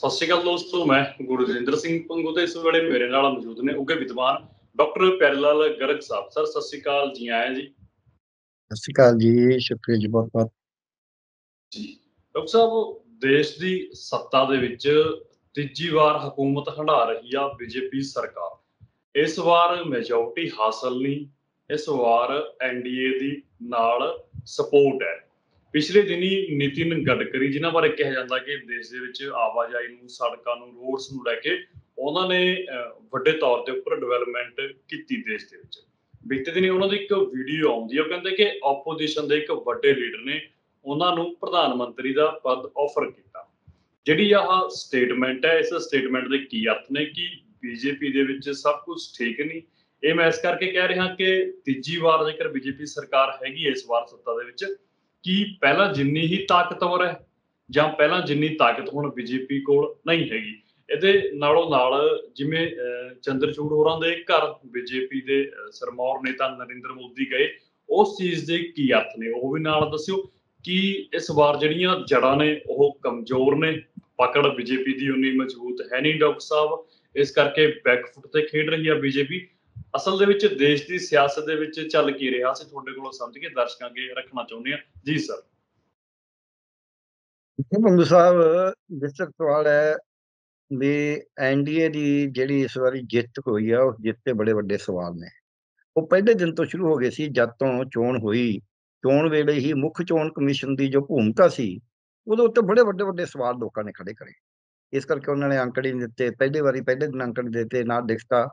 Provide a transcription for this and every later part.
ਸਤਿ ਸ਼੍ਰੀ ਅਕਾਲ ਦੋਸਤੋ ਮੈਂ ਗੁਰਜਿੰਦਰ ਸਿੰਘ ਪੰਗੂ ਤੇ ਇਸ ਵੇਲੇ ਮੇਰੇ ਨਾਲ ਮੌਜੂਦ ਨੇ ਉੱਗੇ ਵਿਦਵਾਨ ਡਾਕਟਰ ਪਿਆਰੇਲਾਲ ਗਰਗ ਸਾਹਿਬ। ਸਰ ਸਤਿ ਸ਼੍ਰੀ ਅਕਾਲ ਜੀ ਆਇਆਂ ਜੀ। ਸਤਿ ਸ਼੍ਰੀ ਅਕਾਲ ਜੀ ਸ਼ੁਕਰੀਆ ਜੀ ਬਹੁਤ ਬਹੁਤ। ਜੀ ਡਾਕਟਰ ਸਾਹਿਬ ਦੇਸ਼ ਦੀ ਸੱਤਾ ਦੇ ਵਿੱਚ ਤੀਜੀ ਵਾਰ ਹਕੂਮਤ ਹੰਢਾ ਰਹੀ ਆ ਬੀਜੇਪੀ ਸਰਕਾਰ। ਇਸ ਵਾਰ ਮੈਜੋਰਟੀ ਹਾਸਲ ਨਹੀਂ ਇਸ ਵਾਰ ਐਨਡੀਏ ਦੀ ਨਾਲ ਸਪੋਰਟ ਹੈ। ਪਿਛਲੇ ਦਿਨੀ ਨਿਤਿਨ ਗਡਕਰੀ ਜਿਨ੍ਹਾਂ ਬਾਰੇ ਕਿਹਾ ਜਾਂਦਾ ਕਿ ਦੇਸ਼ ਦੇ ਵਿੱਚ ਆਵਾਜਾਈ ਨੂੰ, ਸੜਕਾਂ ਨੂੰ, ਰੋਡਸ ਨੂੰ ਲੈ ਕੇ ਉਹਨਾਂ ਨੇ ਵੱਡੇ ਤੌਰ ਤੇ ਉੱਪਰ ਡਿਵੈਲਪਮੈਂਟ ਕੀਤੀ ਦੇਸ਼ ਦੇ ਵਿੱਚ। ਬੀਤੇ ਦਿਨੀ ਉਹਨਾਂ ਦੀ ਇੱਕ ਵੀਡੀਓ ਆਉਂਦੀ ਹੈ, ਉਹ ਕਹਿੰਦੇ ਕਿ ਆਪੋਜੀਸ਼ਨ ਦੇ ਇੱਕ ਵੱਡੇ ਲੀਡਰ ਨੇ ਉਹਨਾਂ ਨੂੰ ਪ੍ਰਧਾਨ ਮੰਤਰੀ ਦਾ ਪਦ ਆਫਰ ਕੀਤਾ। ਜਿਹੜੀ ਆਹ ਸਟੇਟਮੈਂਟ ਹੈ, ਇਸ ਸਟੇਟਮੈਂਟ ਦੇ ਕੀ ਅਰਥ ਨੇ ਕਿ ਬੀਜੇਪੀ ਦੇ ਵਿੱਚ ਸਭ ਕੁਝ ਠੀਕ ਨਹੀਂ ਇਹ ਮੈਂ ਇਸ ਕਰਕੇ ਕਹਿ ਰਿਹਾ ਕਿ ਤੀਜੀ ਵਾਰ ਜੇਕਰ ਬੀਜੇਪੀ ਸਰਕਾਰ ਹੈਗੀ ਹੈ ਇਸ ਵਾਰ ਸੱਤਾ ਦੇ ਵਿੱਚ ਕੀ ਪਹਿਲਾਂ ਜਿੰਨੀ ਹੀ ਤਾਕਤਵਰ ਹੈ, ਜਾਂ ਪਹਿਲਾਂ ਜਿੰਨੀ ਤਾਕਤ ਹੁਣ ਬੀਜੇਪੀ ਕੋਲ ਨਹੀਂ ਹੈਗੀ? ਇਹਦੇ ਨਾਲੋਂ ਨਾਲ ਜਿਵੇਂ ਚੰਦਰਚੂੜ ਹੋਰਾਂ ਦੇ ਘਰ ਬੀਜੇਪੀ ਦੇ ਸਰਮੌਰ ਨੇਤਾ ਨਰਿੰਦਰ ਮੋਦੀ ਗਏ, ਉਸ ਚੀਜ਼ ਦੇ ਕੀ ਅਰਥ ਨੇ? ਉਹ ਵੀ ਨਾਲ ਦੱਸਿਓ। ਕਿ ਇਸ ਵਾਰ ਜਿਹੜੀਆਂ ਜੜਾਂ ਨੇ, ਉਹ ਕਮਜ਼ੋਰ ਨੇ? ਪਕੜ ਬੀਜੇਪੀ ਦੀ ਉਨੀ ਮਜ਼ਬੂਤ ਹੈ ਨਹੀਂ, ਡਾਕਟਰ ਸਾਹਿਬ। ਇਸ ਕਰਕੇ ਬੈਕਫੁੱਟ ਤੇ ਖੇਡ ਰਹੀ ਆ ਬੀਜੇਪੀ। ਅਸਲ ਦੇ ਵਿੱਚ ਦੇਸ਼ ਦੀ ਸਿਆਸਤ ਦੇ ਵਿੱਚ ਚੱਲ ਕੀ ਰਿਹਾ ਸੀ ਤੁਹਾਡੇ ਕੋਲੋਂ ਸਮਝ ਕੇ ਦਰਸ਼ਕਾਂ ਅੱਗੇ ਰੱਖਣਾ ਚਾਹੁੰਦੇ ਆ ਜੀ ਸਰ ਬੰਦੂ ਸਾਹਿਬ ਜਿਸਕ ਸਵਾਲ ਹੈ ਵੀ ਐਨਡੀਏ ਦੀ ਜਿਹੜੀ ਇਸ ਵਾਰੀ ਜਿੱਤ ਹੋਈ ਆ, ਉਸ ਜਿੱਤ ਤੇ ਬੜੇ ਵੱਡੇ ਸਵਾਲ ਨੇ। ਉਹ ਪਹਿਲੇ ਦਿਨ ਤੋਂ ਸ਼ੁਰੂ ਹੋ ਗਏ ਸੀ, ਜਦ ਤੋਂ ਚੋਣ ਹੋਈ। ਚੋਣ ਵੇਲੇ ਹੀ ਮੁੱਖ ਚੋਣ ਕਮਿਸ਼ਨ ਦੀ ਜੋ ਭੂਮਿਕਾ ਸੀ, ਉਹਦੇ ਉੱਤੇ ਬੜੇ ਵੱਡੇ ਵੱਡੇ ਸਵਾਲ ਲੋਕਾਂ ਨੇ ਖੜੇ ਕਰੇ। ਇਸ ਕਰਕੇ ਉਹਨਾਂ ਨੇ ਅੰਕੜੇ ਨਹੀਂ ਦਿੱਤੇ, ਪਹਿਲੀ ਵਾਰੀ ਪਹਿਲੇ ਦਿਨ ਅੰਕੜੇ ਦਿੱਤੇ, ਨਾ ਦਿਖਤਾ।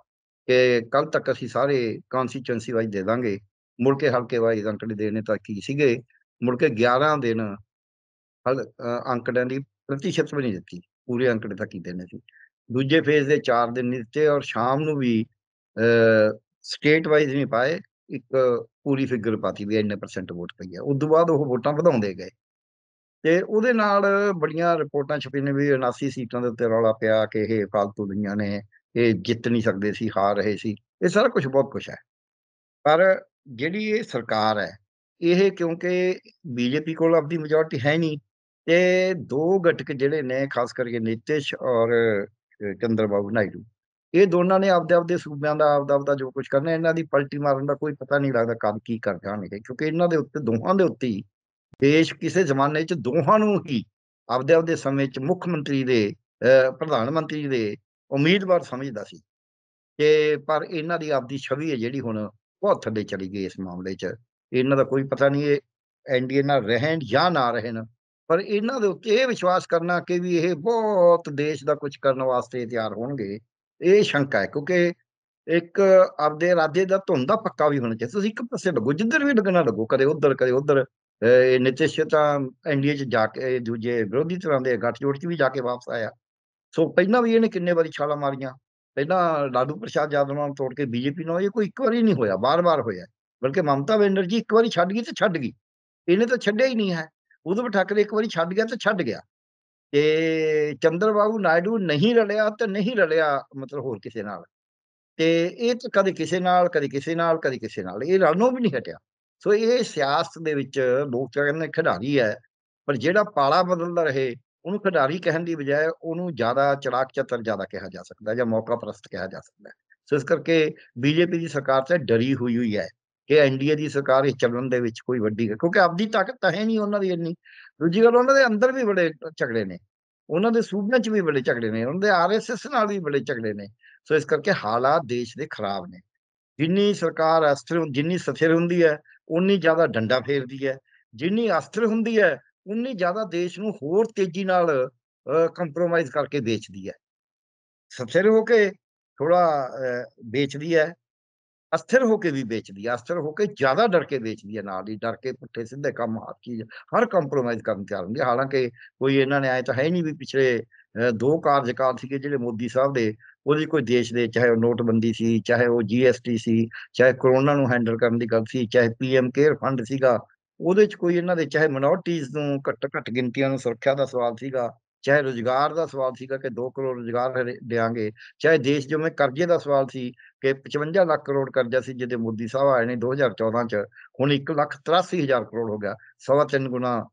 ਕਿ ਕੱਲ ਤੱਕ ਅਸੀਂ ਸਾਰੇ ਕਨਸਟੀਚੁਐਂਸੀ ਵਾਈਜ਼ ਦੇ ਦਾਂਗੇ। ਮੁੜ ਕੇ ਹਲਕੇ ਵਾਈਜ਼ ਅੰਕੜੇ ਦੇਣੇ ਤਾਂ ਕੀ ਸੀਗੇ? ਮੁੜ ਕੇ 11 ਦਿਨ ਹਲ ਅੰਕੜਿਆਂ ਦੀ ਪ੍ਰਤੀਸ਼ਤ ਵੀ ਨਹੀਂ ਦਿੱਤੀ। ਪੂਰੇ ਅੰਕੜੇ ਤੱਕ ਹੀ ਦੇਣੇ ਸੀ? ਦੂਜੇ ਫੇਜ਼ ਦੇ 4 ਦਿਨ ਨਹੀਂ ਦਿੱਤੇ ਔਰ ਸ਼ਾਮ ਨੂੰ ਵੀ ਸਟੇਟ ਵਾਈਜ਼ ਨਹੀਂ ਪਾਏ। ਇੱਕ ਪੂਰੀ ਫਿਗਰ ਪਾਤੀ ਵੀ ਇੰਨੇ ਪਰਸੈਂਟ ਵੋਟ ਪਈ ਹੈ ਉਸ ਤੋਂ ਬਾਅਦ ਉਹ ਵੋਟਾਂ ਵਧਾਉਂਦੇ ਗਏ। ਤੇ ਉਹਦੇ ਨਾਲ ਬੜੀਆਂ ਰਿਪੋਰਟਾਂ ਛਪੀਆਂ ਨੇ ਵੀ 79 ਸੀਟਾਂ ਦੇ ਉੱਤੇ ਰੌਲਾ ਪਿਆ ਕਿ ਇਹ ਫਾਲਤੂ ਦੁਨੀਆ ਨੇ। ਇਹ ਜਿੱਤ ਨਹੀਂ ਸਕਦੇ ਸੀ, ਹਾਰ ਰਹੇ ਸੀ, ਇਹ ਸਾਰਾ ਕੁਝ ਬਹੁਤ ਕੁਝ ਹੈ। ਪਰ ਜਿਹੜੀ ਇਹ ਸਰਕਾਰ ਹੈ, ਇਹ ਕਿਉਂਕਿ ਬੀਜੇਪੀ ਕੋਲ ਆਪਣੀ ਮੈਜੋਰਟੀ ਹੈ ਨਹੀਂ ਤੇ ਦੋ ਗਟਕ ਜਿਹੜੇ ਨੇ, ਖਾਸ ਕਰਕੇ ਨਿਤਿਸ਼ ਔਰ ਚੰਦਰਬਾਬੂ ਨਾਇਡੂ, ਇਹ ਦੋਨਾਂ ਨੇ ਆਪਦੇ ਆਪਦੇ ਸੂਬਿਆਂ ਦਾ, ਆਪਦਾ ਆਪਦਾ ਜੋ ਕੁਝ ਕਰਨਾ, ਇਹਨਾਂ ਦੀ ਪਲਟੀ ਮਾਰਨ ਦਾ ਕੋਈ ਪਤਾ ਨਹੀਂ ਲੱਗਦਾ ਕਦ ਕੀ ਕਰ ਜਾਣਗੇ, ਕਿਉਂਕਿ ਇਹਨਾਂ ਦੇ ਉੱਤੇ, ਦੋਹਾਂ ਦੇ ਉੱਤੇ ਹੀ ਦੇਸ਼ ਕਿਸੇ ਜ਼ਮਾਨੇ 'ਚ ਦੋਹਾਂ ਨੂੰ ਹੀ ਆਪਦੇ ਆਪਦੇ ਸਮੇਂ 'ਚ ਮੁੱਖ ਮੰਤਰੀ ਦੇ ਪ੍ਰਧਾਨ ਮੰਤਰੀ ਦੇ ਉਮੀਦਵਾਰ ਸਮਝਦਾ ਸੀ ਤੇ ਪਰ ਇਹਨਾਂ ਦੀ ਆਪਦੀ ਛਵੀ ਹੈ ਜਿਹੜੀ ਹੁਣ ਬਹੁਤ ਥੱਲੇ ਚਲੀ ਗਈ ਇਸ ਮਾਮਲੇ 'ਚ। ਇਹਨਾਂ ਦਾ ਕੋਈ ਪਤਾ ਨਹੀਂ ਇਹ ਐਨਡੀਏ ਨਾਲ ਰਹਿਣ ਜਾਂ ਨਾ ਰਹਿਣ, ਪਰ ਇਹਨਾਂ ਦੇ ਉੱਤੇ ਇਹ ਵਿਸ਼ਵਾਸ ਕਰਨਾ ਕਿ ਵੀ ਇਹ ਬਹੁਤ ਦੇਸ਼ ਦਾ ਕੁਝ ਕਰਨ ਵਾਸਤੇ ਤਿਆਰ ਹੋਣਗੇ, ਇਹ ਸ਼ੰਕਾ ਹੈ। ਕਿਉਂਕਿ ਇੱਕ ਆਪਦੇ ਇਰਾਦੇ ਦਾ ਧੁੰਦਾ ਪੱਕਾ ਵੀ ਹੋਣਾ ਚਾਹੀਦਾ। ਤੁਸੀਂ ਇੱਕ ਪਾਸੇ ਲੱਗੋ, ਜਿੱਧਰ ਵੀ ਲੱਗਣਾ ਲੱਗੋ, ਕਦੇ ਉਧਰ ਕਦੇ ਉਧਰ ਨਿਤਿਸ਼ ਤਾਂ ਐਨਡੀਏ 'ਚ ਜਾ ਕੇ ਦੂਜੇ ਵਿਰੋਧੀ ਤਰ੍ਹਾਂ ਦੇ ਗੱਠਜੋੜ 'ਚ ਵੀ ਜਾ ਕੇ ਵਾਪਸ ਆਇਆ। ਸੋ ਪਹਿਲਾਂ ਵੀ ਇਹਨੇ ਕਿੰਨੇ ਵਾਰੀ ਛਾਲਾਂ ਮਾਰੀਆਂ। ਪਹਿਲਾਂ ਲਾਲੂ ਪ੍ਰਸ਼ਾਦ ਯਾਦਵ ਨਾਲ ਤੋੜ ਕੇ ਬੀਜੇਪੀ ਨਾਲ ਇਹ ਕੋਈ ਇੱਕ ਵਾਰੀ ਨਹੀਂ ਹੋਇਆ ਬਾਰ-ਬਾਰ ਹੋਇਆ। ਬਲਕਿ ਮਮਤਾ ਬੈਨਰਜੀ ਇੱਕ ਵਾਰੀ ਛੱਡ ਗਈ ਤੇ ਛੱਡ ਗਈ। ਇਹਨੇ ਤਾਂ ਛੱਡਿਆ ਹੀ ਨਹੀਂ ਹੈ। ਉਦੋਂ ਠਾਕਰੇ ਇੱਕ ਵਾਰੀ ਛੱਡ ਗਿਆ ਤੇ ਛੱਡ ਗਿਆ। ਤੇ ਚੰਦਰਬਾਬੂ ਨਾਇਡੂ ਨਹੀਂ ਰਲਿਆ ਤੇ ਨਹੀਂ ਰਲਿਆ ਮਤਲਬ ਹੋਰ ਕਿਸੇ ਨਾਲ। ਤੇ ਇਹ ਤਾਂ ਕਦੇ ਕਿਸੇ ਨਾਲ, ਕਦੇ ਕਿਸੇ ਨਾਲ, ਕਦੇ ਕਿਸੇ ਨਾਲ। ਇਹ ਰਲਣੋਂ ਵੀ ਨਹੀਂ ਹਟਿਆ। ਸੋ ਇਹ ਸਿਆਸਤ ਦੇ ਵਿੱਚ ਲੋਕ ਤਾਂ ਕਹਿੰਦੇ ਖਿਡਾਰੀ ਹੈ, ਪਰ ਜਿਹੜਾ ਪਾਲਾ ਬਦਲਦਾ ਰਹੇ ਉਹਨੂੰ ਖਿਡਾਰੀ ਕਹਿਣ ਦੀ ਬਜਾਏ ਉਹਨੂੰ ਜ਼ਿਆਦਾ ਚਲਾਕ ਚਤਰ ਜ਼ਿਆਦਾ ਕਿਹਾ ਜਾ ਸਕਦਾ ਜਾਂ ਮੌਕਾ ਪ੍ਰਸਤ ਕਿਹਾ ਜਾ ਸਕਦਾ। ਸੋ ਇਸ ਕਰਕੇ ਬੀਜੇਪੀ ਦੀ ਸਰਕਾਰ ਤੇ ਡਰੀ ਹੋਈ ਹੋਈ ਹੈ ਕਿ ਐਨਡੀਏ ਦੀ ਸਰਕਾਰ ਇਹ ਚੱਲਣ ਦੇ ਵਿੱਚ ਕੋਈ ਵੱਡੀ ਕਿਉਂਕਿ ਆਪਦੀ ਤਾਕਤ ਤਾਂ ਹੈ ਨਹੀਂ ਉਹਨਾਂ ਦੀ ਇੰਨੀ। ਦੂਜੀ ਗੱਲ, ਉਹਨਾਂ ਦੇ ਅੰਦਰ ਵੀ ਬੜੇ ਝਗੜੇ ਨੇ। ਉਹਨਾਂ ਦੇ ਸੂਬਿਆਂ 'ਚ ਵੀ ਬੜੇ ਝਗੜੇ ਨੇ, ਉਹਨਾਂ ਦੇ ਆਰਐਸਐਸ ਨਾਲ ਵੀ ਬੜੇ ਝਗੜੇ ਨੇ। ਸੋ ਇਸ ਕਰਕੇ ਹਾਲਾਤ ਦੇਸ਼ ਦੇ ਖਰਾਬ ਨੇ। ਜਿੰਨੀ ਸਰਕਾਰ ਅਸਥਿਰ ਜਿੰਨੀ ਸਥਿਰ ਹੁੰਦੀ ਹੈ ਉਨੀ ਜ਼ਿਆਦਾ ਡੰਡਾ ਫੇਰਦੀ ਹੈ। ਜਿੰਨੀ ਅਸਥਿਰ ਹੁੰਦੀ ਹੈ ਉਨੀ ਜ਼ਿਆਦਾ ਦੇਸ਼ ਨੂੰ ਹੋਰ ਤੇਜ਼ੀ ਨਾਲ ਕੰਪਰੋਮਾਈਜ਼ ਕਰਕੇ ਵੇਚਦੀ ਹੈ। ਸਥਿਰ ਹੋ ਕੇ ਥੋੜਾ ਵੇਚਦੀ ਹੈ। ਅਸਥਿਰ ਹੋ ਕੇ ਵੀ ਵੇਚਦੀ ਹੈ। ਅਸਥਿਰ ਹੋ ਕੇ ਜ਼ਿਆਦਾ ਡਰ ਕੇ ਵੇਚਦੀ ਹੈ ਨਾਲ ਹੀ। ਡਰ ਕੇ ਪੁੱਠੇ ਸਿੱਧੇ ਕੰਮ ਹਰ ਚੀਜ਼, ਹਰ ਕੰਪਰੋਮਾਈਜ਼ ਕਰਨ ਤਿਆਰ ਹੁੰਦੀ ਹੈ। ਹਾਲਾਂਕਿ ਕੋਈ ਇਹਨਾਂ ਨੇ ਆਏ ਤਾਂ ਹੈ ਨਹੀਂ ਵੀ ਪਿਛਲੇ ਦੋ ਕਾਰਜਕਾਲ ਸੀਗੇ ਜਿਹੜੇ ਮੋਦੀ ਸਾਹਿਬ ਦੇ, ਉਹਦੀ ਕੋਈ ਦੇਸ਼ ਦੇ ਚਾਹੇ ਉਹ ਨੋਟਬੰਦੀ ਸੀ, ਚਾਹੇ ਉਹ ਜੀਐਸਟੀ ਸੀ, ਚਾਹੇ ਕਰੋਨਾ ਨੂੰ ਹੈਂਡਲ ਕਰਨ ਦੀ ਗੱਲ ਸੀ, ਚਾਹੇ ਪੀਐਮ ਕੇਅਰ ਫੰਡ ਸੀਗਾ ਉਹਦੇ ਚ ਕੋਈ ਇਹਨਾਂ ਦੇ ਚਾਹੇ ਮਿਨੋਰਟੀਜ਼ ਨੂੰ ਘੱਟ ਘੱਟ ਗਿਣਤੀਆਂ ਨੂੰ ਸੁਰੱਖਿਆ ਦਾ ਸਵਾਲ ਸੀਗਾ ਚਾਹੇ ਰੋਜ਼ਗਾਰ ਦਾ ਸਵਾਲ ਸੀਗਾ ਕਿ 2 ਕਰੋੜ ਰੋਜ਼ਗਾਰ ਹਰੇ- ਚਾਹੇ ਦੇਸ਼ ਜਿਵੇਂ ਕਰਜ਼ੇ ਦਾ ਸਵਾਲ ਸੀ ਕਿ 55 ਲੱਖ ਕਰੋੜ ਕਰਜ਼ਾ ਸੀ ਜਿਹਦੇ ਮੋਦੀ ਸਾਹਿਬ ਆਏ ਨੇ 2014 ਚ ਹੁਣ 1 ਲੱਖ 83 ਹਜ਼ਾਰ ਕਰੋੜ ਹੋ ਗਿਆ ਸਵਾ ਤਿੰਨ ਗੁਣਾ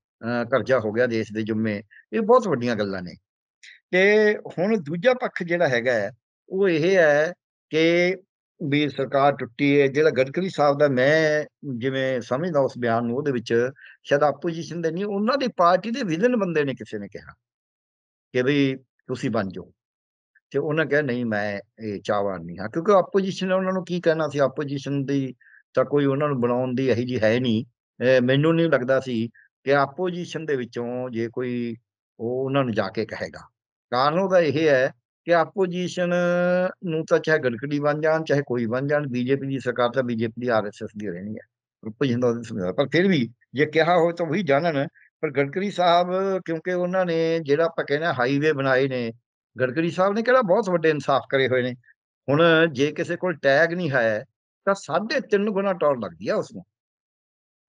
ਕਰਜ਼ਾ ਹੋ ਗਿਆ ਦੇਸ਼ ਦੇ ਜੁੰਮੇ। ਇਹ ਬਹੁਤ ਵੱਡੀਆਂ ਗੱਲਾਂ ਨੇ। ਤੇ ਹੁਣ ਦੂਜਾ ਪੱਖ ਜਿਹੜਾ ਹੈਗਾ ਹੈ, ਉਹ ਇਹ ਹੈ ਕਿ ਵੀ ਸਰਕਾਰ ਟੁੱਟੀ ਹੈ ਜਿਹੜਾ ਗਡਕਰੀ ਸਾਹਿਬ ਦਾ ਮੈਂ ਜਿਵੇਂ ਸਮਝਦਾ ਉਸ ਬਿਆਨ ਨੂੰ, ਉਹਦੇ ਵਿੱਚ ਸ਼ਾਇਦ ਆਪੋਜੀਸ਼ਨ ਦੇ ਨਹੀਂ, ਉਹਨਾਂ ਦੀ ਪਾਰਟੀ ਦੇ ਵਿਧਨ ਬੰਦੇ ਨੇ ਕਿਸੇ ਨੇ ਕਿਹਾ ਕਿ ਵੀ ਤੁਸੀਂ ਬਣ ਜਾਓ। ਤੇ ਉਹਨਾਂ ਕਿਹਾ, ਨਹੀਂ ਮੈਂ ਇਹ ਚਾਹਵਾਨ ਨਹੀਂ ਹਾਂ। ਕਿਉਂਕਿ ਆਪੋਜੀਸ਼ਨ ਨੇ ਉਹਨਾਂ ਨੂੰ ਕੀ ਕਹਿਣਾ ਸੀ? ਆਪੋਜੀਸ਼ਨ ਦੀ ਤਾਂ ਕੋਈ ਉਹਨਾਂ ਨੂੰ ਬਣਾਉਣ ਦੀ ਇਹੀ ਜੀ ਹੈ ਨਹੀਂ। ਮੈਨੂੰ ਨਹੀਂ ਲੱਗਦਾ ਸੀ ਕਿ ਆਪੋਜੀਸ਼ਨ ਦੇ ਵਿੱਚੋਂ ਜੇ ਕੋਈ ਉਹ ਉਹਨਾਂ ਨੂੰ ਜਾ ਕੇ ਕਹੇਗਾ। ਕਾਰਨ ਉਹਦਾ ਇਹ ਹੈ ਕਿ ਆਪੋਜੀਸ਼ਨ ਨੂੰ ਤਾਂ ਚਾਹੇ ਗਡਕਰੀ ਬਣ ਜਾਣ, ਚਾਹੇ ਕੋਈ ਬਣ ਜਾਣ, ਬੀਜੇਪੀ ਦੀ ਸਰਕਾਰ ਤਾਂ ਬੀਜੇਪੀ ਦੀ ਆਰਐਸਐਸ ਦੀ ਰਹਿਣੀ ਹੈ। ਆਪੋਜੀਸ਼ਨ ਦਾ ਉਹਦੀ ਪਰ ਫਿਰ ਵੀ ਜੇ ਕਿਹਾ ਹੋਵੇ ਤਾਂ ਉਹੀ ਜਾਣਨ। ਪਰ ਗਡਕਰੀ ਸਾਹਿਬ, ਕਿਉਂਕਿ ਉਹਨਾਂ ਨੇ ਜਿਹੜਾ ਆਪਾਂ ਕਹਿੰਦੇ ਹਾਈਵੇ ਬਣਾਏ ਨੇ ਗਡਕਰੀ ਸਾਹਿਬ ਨੇ ਕਿਹੜਾ ਬਹੁਤ ਵੱਡੇ ਇਨਸਾਫ ਕਰੇ ਹੋਏ ਨੇ। ਹੁਣ ਜੇ ਕਿਸੇ ਕੋਲ ਟੈਗ ਨਹੀਂ ਹੈ, ਤਾਂ 3.5 ਗੁਣਾ ਟੋਲ ਲੱਗਦੀ ਆ ਉਸ ਨੂੰ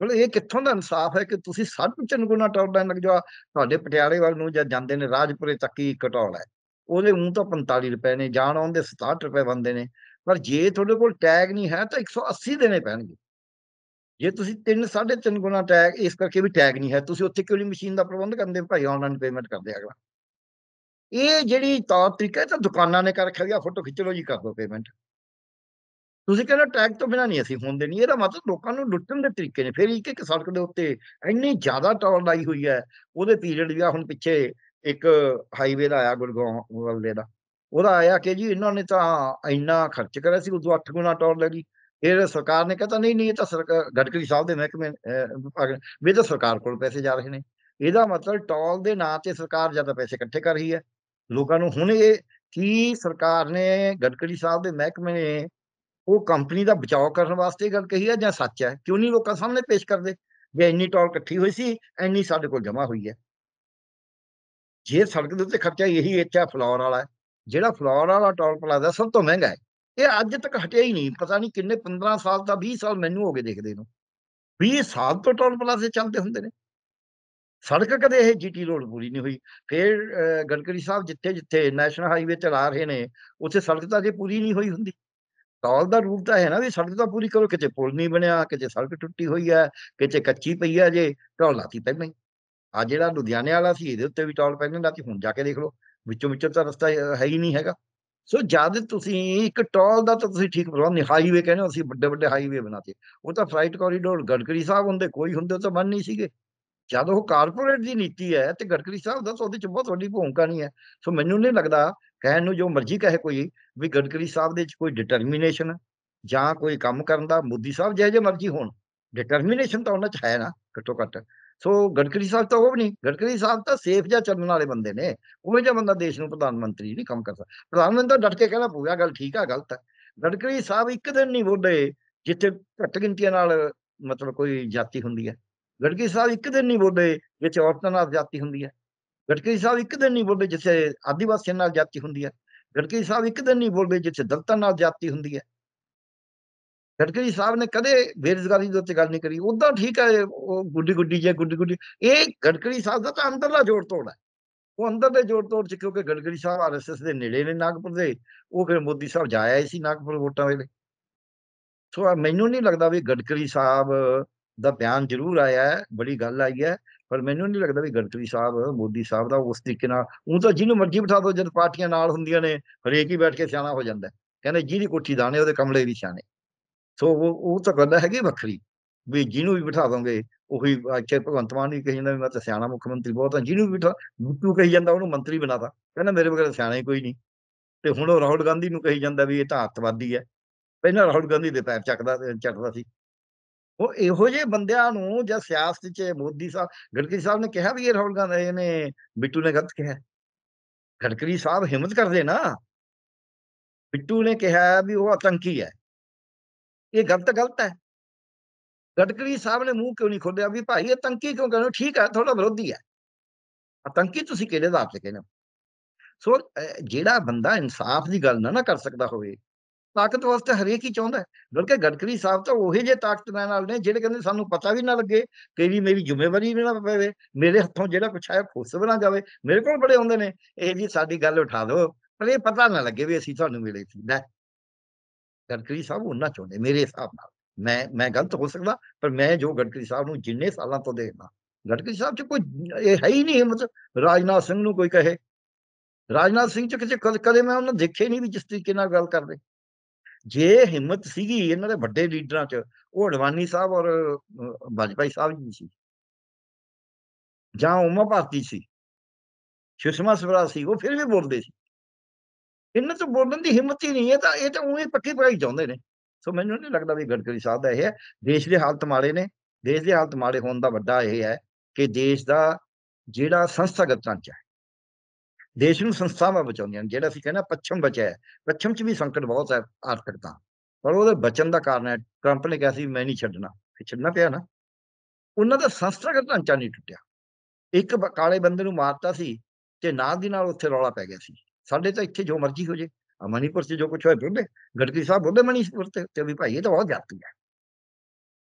ਮਤਲਬ ਇਹ ਕਿੱਥੋਂ ਦਾ ਇਨਸਾਫ ਹੈ ਕਿ ਤੁਸੀਂ 3.5 ਗੁਣਾ ਟੋਲ ਲੈਣ ਲੱਗ ਜਾਓ? ਤੁਹਾਡੇ ਪਟਿਆਲੇ ਵੱਲ ਨੂੰ ਜਦ ਜਾਂਦੇ ਨੇ ਰਾਜਪੁਰੇ ਤੱਕ ਹੀ ਇੱਕ ਟੋਲ ਹੈ। ਉਹਦੇ ਮੂੰਹ ਤਾਂ 45 ਰੁਪਏ ਨੇ, ਜਾਣ ਆਉਣ ਦੇ 67 ਰੁਪਏ ਬੰਦੇ ਨੇ। ਪਰ ਜੇ ਤੁਹਾਡੇ ਕੋਲ ਟੈਗ ਨਹੀਂ ਹੈ ਤਾਂ 180 ਦੇਣੇ ਪੈਣਗੇ। ਜੇ ਤੁਸੀਂ 3 3.5 ਗੁਣਾ ਟੈਗ ਇਸ ਕਰਕੇ ਵੀ ਟੈਗ ਨਹੀਂ ਹੈ। ਤੁਸੀਂ ਉੱਥੇ ਕਿਉਂ ਨਹੀਂ ਮਸ਼ੀਨ ਦਾ ਪ੍ਰਬੰਧ ਕਰਦੇ ਭਾਈ ਆਨਲਾਈਨ ਪੇਮੈਂਟ ਕਰਦੇ ਅਗਲਾ। ਇਹ ਜਿਹੜੀ ਤੌਰ ਤਰੀਕਾ ਇਹ ਤਾਂ ਦੁਕਾਨਾਂ ਨੇ ਕਰ ਰੱਖਿਆ, ਫੋਟੋ ਖਿੱਚ ਲਓ ਜੀ, ਕਰ ਦਿਓ ਪੇਮੈਂਟ ਤੁਸੀਂ ਕਹਿੰਦੇ ਟੈਗ ਤੋਂ ਬਿਨਾਂ ਨਹੀਂ ਅਸੀਂ ਹੋਣ ਦੇਣੀ ਇਹਦਾ ਮਤਲਬ ਲੋਕਾਂ ਨੂੰ ਲੁੱਟਣ ਦੇ ਤਰੀਕੇ ਨੇ। ਫਿਰ ਇੱਕ ਇੱਕ ਸੜਕ ਦੇ ਉੱਤੇ ਇੰਨੀ ਜ਼ਿਆਦਾ ਟੌਲ ਲਾਈ ਹੋਈ ਹੈ, ਉਹਦੇ ਪੀਰੀਅਡ ਵੀ ਆ ਹੁਣ ਪਿੱਛੇ ਇੱਕ ਹਾਈਵੇ ਦਾ ਆਇਆ ਗੁਰਗਾਉਂ ਵਾਲੇ ਦਾ ਉਹਦਾ ਆਇਆ ਕਿ ਜੀ ਇਹਨਾਂ ਨੇ ਤਾਂ ਇੰਨਾ ਖਰਚ ਕਰਿਆ ਸੀ, ਉਦੋਂ 8 ਗੁਣਾ ਟੌਲ ਲੱਗੀ ਫਿਰ ਸਰਕਾਰ ਨੇ ਕਹਤਾ ਨਹੀਂ ਨਹੀਂ ਇਹ ਤਾਂ ਸਰਕਾਰ ਗਡਕਰੀ ਸਾਹਿਬ ਦੇ ਮਹਿਕਮੇ ਵਿਭਾਗ ਵੀ ਇਹ ਤਾਂ ਸਰਕਾਰ ਕੋਲ ਪੈਸੇ ਜਾ ਰਹੇ ਨੇ। ਇਹਦਾ ਮਤਲਬ ਟੌਲ ਦੇ ਨਾਂ ਤੇ ਸਰਕਾਰ ਜ਼ਿਆਦਾ ਪੈਸੇ ਇਕੱਠੇ ਕਰ ਰਹੀ ਹੈ। ਲੋਕਾਂ ਨੂੰ ਹੁਣ ਇਹ ਕੀ ਸਰਕਾਰ ਨੇ ਗਡਕਰੀ ਸਾਹਿਬ ਦੇ ਮਹਿਕਮੇ ਨੇ ਉਹ ਕੰਪਨੀ ਦਾ ਬਚਾਓ ਕਰਨ ਵਾਸਤੇ ਗੱਲ ਕਹੀ ਹੈ ਜਾਂ ਸੱਚ ਹੈ? ਕਿਉਂ ਨਹੀਂ ਲੋਕਾਂ ਸਾਹਮਣੇ ਪੇਸ਼ ਕਰਦੇ? ਵੀ ਇੰਨੀ ਟੌਲ ਇਕੱਠੀ ਹੋਈ ਸੀ, ਇੰਨੀ ਸਾਡੇ ਕੋਲ ਜਮ੍ਹਾਂ ਹੋਈ ਹੈ। ਜੇ ਸੜਕ ਦੇ ਉੱਤੇ ਖਰਚਾ ਇਹੀ ਇੱਥੇ ਫਲੋਰ ਵਾਲਾ ਜਿਹੜਾ ਫਲੋਰ ਵਾਲਾ ਟੋਲ ਪਲਾਜ਼ਾ ਸਭ ਤੋਂ ਮਹਿੰਗਾ ਹੈ। ਇਹ ਅੱਜ ਤੱਕ ਹਟਿਆ ਹੀ ਨਹੀਂ। ਪਤਾ ਨਹੀਂ ਕਿੰਨੇ 15 ਸਾਲ ਦਾ 20 ਸਾਲ ਮੈਨੂੰ ਹੋ ਗਏ ਦੇਖਦੇ ਨੂੰ। 20 ਸਾਲ ਤੋਂ ਟੋਲ ਪਲਾਜ਼ੇ ਚੱਲਦੇ ਹੁੰਦੇ ਨੇ। ਸੜਕ ਕਦੇ ਇਹ ਜੀਟੀ ਰੋਡ ਪੂਰੀ ਨਹੀਂ ਹੋਈ। ਫਿਰ ਅਹ, ਗਡਕਰੀ ਸਾਹਿਬ ਜਿੱਥੇ ਜਿੱਥੇ ਨੈਸ਼ਨਲ ਹਾਈਵੇ ਚਲਾ ਰਹੇ ਨੇ ਉੱਥੇ ਸੜਕ ਤਾਂ ਜੇ ਪੂਰੀ ਨਹੀਂ ਹੋਈ ਹੁੰਦੀ। ਟੋਲ ਦਾ ਰੂਪ ਤਾਂ ਹੈ ਨਾ ਵੀ ਸੜਕ ਤਾਂ ਪੂਰੀ ਕਰੋ ਕਿਤੇ ਪੁਲ ਨਹੀਂ ਬਣਿਆ ਕਿਤੇ ਸੜਕ ਟੁੱਟੀ ਹੋਈ ਹੈ ਕਿਤੇ ਕੱਚੀ ਪਈ ਹੈ ਜੇ ਟੋਲ ਲਾਤੀ ਪਹਿਲਾਂ ਹੀ। ਆ ਜਿਹੜਾ ਲੁਧਿਆਣੇ ਵਾਲਾ ਸੀ, ਇਹਦੇ ਉੱਤੇ ਵੀ ਟੋਲ ਪਹਿਲਾਂ ਲਾਤੀ ਹੁਣ ਜਾ ਕੇ ਦੇਖ ਲਓ, ਵਿੱਚੋਂ ਵਿੱਚੋਂ ਤਾਂ ਰਸਤਾ ਹੈ ਹੀ ਨਹੀਂ ਹੈਗਾ। ਸੋ ਜਦ ਤੁਸੀਂ ਇੱਕ ਟੋਲ ਦਾ ਤਾਂ ਤੁਸੀਂ ਠੀਕ ਪ੍ਰਬੰਧ ਨਹੀਂ ਹਾਈਵੇ ਕਹਿੰਦੇ ਹੋ ਅਸੀਂ ਵੱਡੇ ਵੱਡੇ ਹਾਈਵੇ ਬਣਾਤੇ। ਉਹ ਤਾਂ ਫਲਾਈਟ ਕੋਰੀਡੋਰ ਗਡਕਰੀ ਸਾਹਿਬ ਹੁੰਦੇ, ਕੋਈ ਹੁੰਦੇ ਤਾਂ ਬਣ ਨਹੀਂ ਸੀਗੇ। ਜਦ ਉਹ ਕਾਰਪੋਰੇਟ ਦੀ ਨੀਤੀ ਹੈ ਤੇ ਗਡਕਰੀ ਸਾਹਿਬ ਦਾ ਤਾਂ ਉਹਦੇ ਚ ਬਹੁਤ ਵੱਡੀ ਭੂਮਿਕਾ ਨਹੀਂ ਹੈ। ਸੋ ਮੈਨੂੰ ਨਹੀਂ ਲੱਗਦਾ ਕਹਿਣ ਨੂੰ ਜੋ ਮਰਜ਼ੀ ਕਹੇ ਕੋਈ ਵੀ ਗਡਕਰੀ ਸਾਹਿਬ ਦੇ ਵਿੱਚ ਕੋਈ ਡਿਟਰਮੀਨੇਸ਼ਨ ਜਾਂ ਕੋਈ ਕੰਮ ਕਰਨ ਦਾ, ਮੋਦੀ ਸਾਹਿਬ ਜਿਹੇ ਜਿਹੇ ਮਰਜ਼ੀ ਹੋਣ। ਡਿਟਰਮੀਨੇਸ਼ਨ ਤਾਂ ਉਹਨਾਂ ਚ ਹੈ ਨਾ, ਘੱਟੋ ਘੱਟ। ਸੋ ਗਡਕਰੀ ਸਾਹਿਬ ਤਾਂ ਉਹ ਵੀ ਨਹੀਂ, ਗਡਕਰੀ ਸਾਹਿਬ ਤਾਂ ਸੇਫ ਜਾਂ ਚੱਲਣ ਵਾਲੇ ਬੰਦੇ ਨੇ ਉਹ ਜਿਹਾ ਬੰਦਾ ਦੇਸ਼ ਨੂੰ ਪ੍ਰਧਾਨ ਮੰਤਰੀ ਨਹੀਂ ਕੰਮ ਕਰ ਸਕਦਾ। ਪ੍ਰਧਾਨ ਮੰਤਰੀ ਤਾਂ ਡਟ ਕੇ ਕਹਿਣਾ ਪਊਗਾ ਗੱਲ ਠੀਕ ਆ, ਗਲਤ ਹੈ ਗਡਕਰੀ ਸਾਹਿਬ ਇੱਕ ਦਿਨ ਨਹੀਂ ਬੋਲੇ ਜਿੱਥੇ ਘੱਟ ਗਿਣਤੀਆਂ ਨਾਲ ਮਤਲਬ ਕੋਈ ਜਾਤੀ ਹੁੰਦੀ ਹੈ ਗਡਕਰੀ ਸਾਹਿਬ ਇੱਕ ਦਿਨ ਨਹੀਂ ਬੋਲੇ ਜਿੱਥੇ ਔਰਤਾਂ ਨਾਲ ਜਾਤੀ ਹੁੰਦੀ ਹੈ ਗਡਕਰੀ ਸਾਹਿਬ ਇੱਕ ਦਿਨ ਨਹੀਂ ਬੋਲੇ ਜਿੱਥੇ ਆਦੀਵਾਸੀਆਂ ਨਾਲ ਜਾਤੀ ਹੁੰਦੀ ਹੈ ਗਡਕਰੀ ਸਾਹਿਬ ਇੱਕ ਦਿਨ ਨਹੀਂ ਬੋਲੇ ਜਿੱਥੇ ਦਲਤਾਂ ਨਾਲ ਜਾਤੀ ਹੁੰਦੀ ਹੈ ਗਡਕਰੀ ਸਾਹਿਬ ਨੇ ਕਦੇ ਬੇਰੁਜ਼ਗਾਰੀ ਦੇ ਉੱਤੇ ਗੱਲ ਨਹੀਂ ਕਰੀ ਉਦਾਂ ਠੀਕ ਹੈ ਉਹ ਗੁੱਡੀ ਗੁੱਡੀ ਜੇ ਗੁੱਡੀ ਗੁੱਡੀ ਇਹ ਗਡਕਰੀ ਸਾਹਿਬ ਦਾ ਤਾਂ ਅੰਦਰਲਾ ਜੋੜ ਤੋੜ ਹੈ ਉਹ ਅੰਦਰ ਦੇ ਜੋੜ ਤੋੜ ਚ ਕਿਉਂਕਿ ਗਡਕਰੀ ਸਾਹਿਬ ਆਰਐਸਐਸ ਦੇ ਨੇੜੇ ਨੇ ਨਾਗਪੁਰ ਦੇ ਉਹ ਫਿਰ ਮੋਦੀ ਸਾਹਿਬ ਜਾਇਆ ਆਏ ਸੀ ਨਾਗਪੁਰ ਵੋਟਾਂ ਵੇਲੇ ਸੋ ਮੈਨੂੰ ਨਹੀਂ ਲੱਗਦਾ ਵੀ ਗਡਕਰੀ ਸਾਹਿਬ ਦਾ ਬਿਆਨ ਜ਼ਰੂਰ ਆਇਆ ਹੈ ਬੜੀ ਗੱਲ ਆਈ ਹੈ ਪਰ ਮੈਨੂੰ ਨਹੀਂ ਲੱਗਦਾ ਵੀ ਗਡਕਰੀ ਸਾਹਿਬ ਮੋਦੀ ਸਾਹਿਬ ਦਾ ਉਸ ਤਰੀਕੇ ਨਾਲ ਉਹ ਤਾਂ ਜਿਹਨੂੰ ਮਰਜ਼ੀ ਬਿਠਾ ਦੋ ਜਦ ਪਾਰਟੀਆਂ ਨਾਲ ਹੁੰਦੀਆਂ ਨੇ ਹਰੇਕ ਹੀ ਬੈਠ ਕੇ ਸਿਆਣਾ ਹੋ ਜਾਂਦਾ ਕਹਿੰਦੇ ਜਿਹਦੀ ਕੋਠੀ ਦਾਣੇ ਉਹਦੇ ਕਮਲੇ ਵੀ ਸਿਆਣੇ ਸੋ ਉਹ ਉਹ ਤਾਂ ਗੱਲ ਹੈਗੀ ਵੱਖਰੀ, ਵੀ ਜਿਹਨੂੰ ਵੀ ਬਿਠਾ ਦੋਗੇ, ਉਹੀ ਇੱਥੇ ਭਗਵੰਤ ਮਾਨ ਵੀ ਕਹੀ ਜਾਂਦਾ ਵੀ ਮੈਂ ਤਾਂ ਸਿਆਣਾ ਮੁੱਖ ਮੰਤਰੀ ਬਹੁਤ ਹਾਂ, ਜਿਹਨੂੰ ਵੀ ਬਿਠਾ ਬੁੱਟੂ ਕਹੀ ਜਾਂਦਾ ਉਹਨੂੰ ਮੰਤਰੀ ਬਣਾਤਾ ਕਹਿੰਦਾ ਮੇਰੇ ਵਗੈਰਾ ਸਿਆਣਾ ਹੀ ਕੋਈ ਨਹੀਂ। ਤੇ ਹੁਣ ਉਹ ਰਾਹੁਲ ਗਾਂਧੀ ਨੂੰ ਕਹੀ ਜਾਂਦਾ ਵੀ ਇਹ ਤਾਂ ਅੱਤਵਾਦੀ ਹੈ। ਪਹਿਲਾਂ ਰਾਹੁਲ ਗਾਂਧੀ ਦੇ ਪੈਰ ਚੱਕਦਾ ਚੱਟਦਾ ਸੀ। ਉਹ ਇਹੋ ਜਿਹੇ ਬੰਦਿਆਂ ਨੂੰ ਜਾਂ ਸਿਆਸਤ 'ਚ ਮੋਦੀ ਸਾਹਿਬ ਗਡਕਰੀ ਸਾਹਿਬ ਨੇ ਕਿਹਾ ਵੀ ਇਹ ਰਾਹੁਲ ਗਾਂਧੀ ਨੇ ਬਿੱਟੂ ਨੇ ਗਲਤ ਕਿਹਾ। ਗਡਕਰੀ ਸਾਹਿਬ ਹਿੰਮਤ ਕਰਦੇ ਨਾ। ਬਿੱਟੂ ਨੇ ਕਿਹਾ ਵੀ ਉਹ ਆਤੰਕੀ ਹੈ। ਇਹ ਗਲਤ ਗਲਤ ਹੈ। ਗਡਕਰੀ ਸਾਹਿਬ ਨੇ ਮੂੰਹ ਕਿਉਂ ਨਹੀਂ ਖੋਲਿਆ ਵੀ ਭਾਈ ਆਤੰਕੀ ਕਿਉਂ ਕਹਿੰਦੇ ਠੀਕ ਹੈ, ਤੁਹਾਡਾ ਵਿਰੋਧੀ ਹੈ। ਆਤੰਕੀ ਤੁਸੀਂ ਕਿਹੜੇ ਆਧਾਰ ਤੇ ਕਹਿੰਦੇ ਸੋ ਜਿਹੜਾ ਬੰਦਾ ਇਨਸਾਫ ਦੀ ਗੱਲ ਨਾ ਨਾ ਕਰ ਸਕਦਾ ਹੋਵੇ, ਤਾਕਤ ਵਾਸਤੇ ਹਰੇਕ ਹੀ ਚਾਹੁੰਦਾ ਬਲਕਿ ਗਡਕਰੀ ਸਾਹਿਬ ਤਾਂ ਉਹੇ ਜੇ ਤਾਕਤ ਨਾਲ ਨੇ, ਜਿਹੜੇ ਕਹਿੰਦੇ ਸਾਨੂੰ ਪਤਾ ਵੀ ਨਾ ਲੱਗੇ ਤੇਰੀ ਮੇਰੀ ਜ਼ਿੰਮੇਵਾਰੀ ਵੀ ਨਾ ਪਵੇ, ਮੇਰੇ ਹੱਥੋਂ ਜਿਹੜਾ ਕੁਛ ਆਇਆ ਖੁੱਸ ਵੀ ਨਾ ਜਾਵੇ। ਮੇਰੇ ਕੋਲ ਬੜੇ ਆਉਂਦੇ ਨੇ। ਇਹ ਜੀ ਸਾਡੀ ਗੱਲ ਉਠਾ ਦਿਓ, ਪਰ ਇਹ ਪਤਾ ਨਾ ਲੱਗੇ ਵੀ ਅਸੀਂ ਤੁਹਾਨੂੰ ਮਿਲੇ ਸੀ। ਲੈ ਗਡਕਰੀ ਸਾਹਿਬ ਉਹਨਾਂ ਚਾਹੁੰਦੇ ਮੇਰੇ ਹਿਸਾਬ ਨਾਲ। ਮੈਂ ਮੈਂ ਗਲਤ ਹੋ ਸਕਦਾ, ਪਰ ਮੈਂ ਜੋ ਗਡਕਰੀ ਸਾਹਿਬ ਨੂੰ ਜਿੰਨੇ ਸਾਲਾਂ ਤੋਂ ਦੇਖਦਾ, ਗਡਕਰੀ ਸਾਹਿਬ ਚ ਕੋਈ ਇਹ ਹੈ ਹੀ ਨਹੀਂ ਹਿੰਮਤ, ਰਾਜਨਾਥ ਸਿੰਘ ਨੂੰ ਕੋਈ ਕਹੇ। ਰਾਜਨਾਥ ਸਿੰਘ ਚ ਕਿਸੇ ਕਦ, ਕਦੇ ਮੈਂ ਉਹਨਾਂ ਨੂੰ ਦੇਖਿਆ ਨਹੀਂ ਵੀ ਜਿਸ ਤਰੀਕੇ ਨਾਲ ਗੱਲ ਕਰਦੇ। ਜੇ ਹਿੰਮਤ ਸੀਗੀ ਇਹਨਾਂ ਦੇ ਵੱਡੇ ਲੀਡਰਾਂ ਚ, ਉਹ ਅਡਵਾਨੀ ਸਾਹਿਬ ਔਰ ਵਾਜਪਾਈ ਸਾਹਿਬ ਜੀ ਸੀ। ਜਾਂ ਉਮਾ ਭਾਰਤੀ ਸੀ। ਸੁਸ਼ਮਾ ਸਵਰਾਜ ਸੀ, ਉਹ ਫਿਰ ਵੀ ਬੋਲਦੇ ਸੀ। ਇਹਨਾਂ ਤੋਂ ਬੋਲਣ ਦੀ ਹਿੰਮਤ ਹੀ ਨਹੀਂ ਹੈ, ਤਾਂ ਇਹ ਤਾਂ ਉਹੀ ਪੱਕੀ ਪੜਾਈ ਚਾਹੁੰਦੇ ਨੇ। ਸੋ ਮੈਨੂੰ ਨਹੀਂ ਲੱਗਦਾ ਵੀ ਗਡਕਰੀ ਸਾਹਿਬ ਦਾ ਇਹ ਹੈ। ਦੇਸ਼ ਦੇ ਹਾਲਤ ਮਾੜੇ ਨੇ। ਦੇਸ਼ ਦੇ ਹਾਲਤ ਮਾੜੇ ਹੋਣ ਦਾ ਵੱਡਾ ਇਹ ਹੈ ਕਿ ਦੇਸ਼ ਦਾ ਜਿਹੜਾ ਸੰਸਥਾਗਤ ਢਾਂਚਾ ਹੈ, ਦੇਸ਼ ਨੂੰ ਸੰਸਥਾਵਾਂ ਬਚਾਉਂਦੀਆਂ ਨੇ। ਜਿਹੜਾ ਅਸੀਂ ਕਹਿੰਦੇ ਪੱਛਮ ਬਚਿਆ ਹੈ, ਪੱਛਮ 'ਚ ਵੀ ਸੰਕਟ ਬਹੁਤ ਹੈ ਆਰਥਿਕ ਤਾਂ। ਪਰ ਉਹਦੇ ਬਚਣ ਦਾ ਕਾਰਨ ਹੈ, ਟਰੰਪ ਨੇ ਕਿਹਾ ਸੀ ਮੈਂ ਨਹੀਂ ਛੱਡਣਾ। ਫਿਰ ਛੱਡਣਾ ਪਿਆ ਨਾ। ਉਹਨਾਂ ਦਾ ਸੰਸਥਾਗਤ ਢਾਂਚਾ ਨਹੀਂ ਟੁੱਟਿਆ। ਇੱਕ ਕਾਲੇ ਬੰਦੇ ਨੂੰ ਮਾਰਤਾ ਸੀ ਤੇ ਨਾਲ ਦੀ ਨਾਲ ਉੱਥੇ ਰੌਲਾ ਪੈ ਗਿਆ ਸੀ। ਸਾਡੇ ਤਾਂ ਇੱਥੇ ਜੋ ਮਰਜ਼ੀ ਹੋ ਜੇ। ਆਹ ਮਣੀਪੁਰ 'ਚ ਜੋ ਕੁਝ ਹੋਇਆ ਬੋਲੇ ਗਡਕਰੀ ਸਾਹਿਬ ਬੋਲੇ ਮਨੀਪੁਰ ਤੇ ਤੇ ਵੀ ਭਾਈ ਇਹ ਤਾਂ ਬਹੁਤ ਜਾਤੀ ਹੈ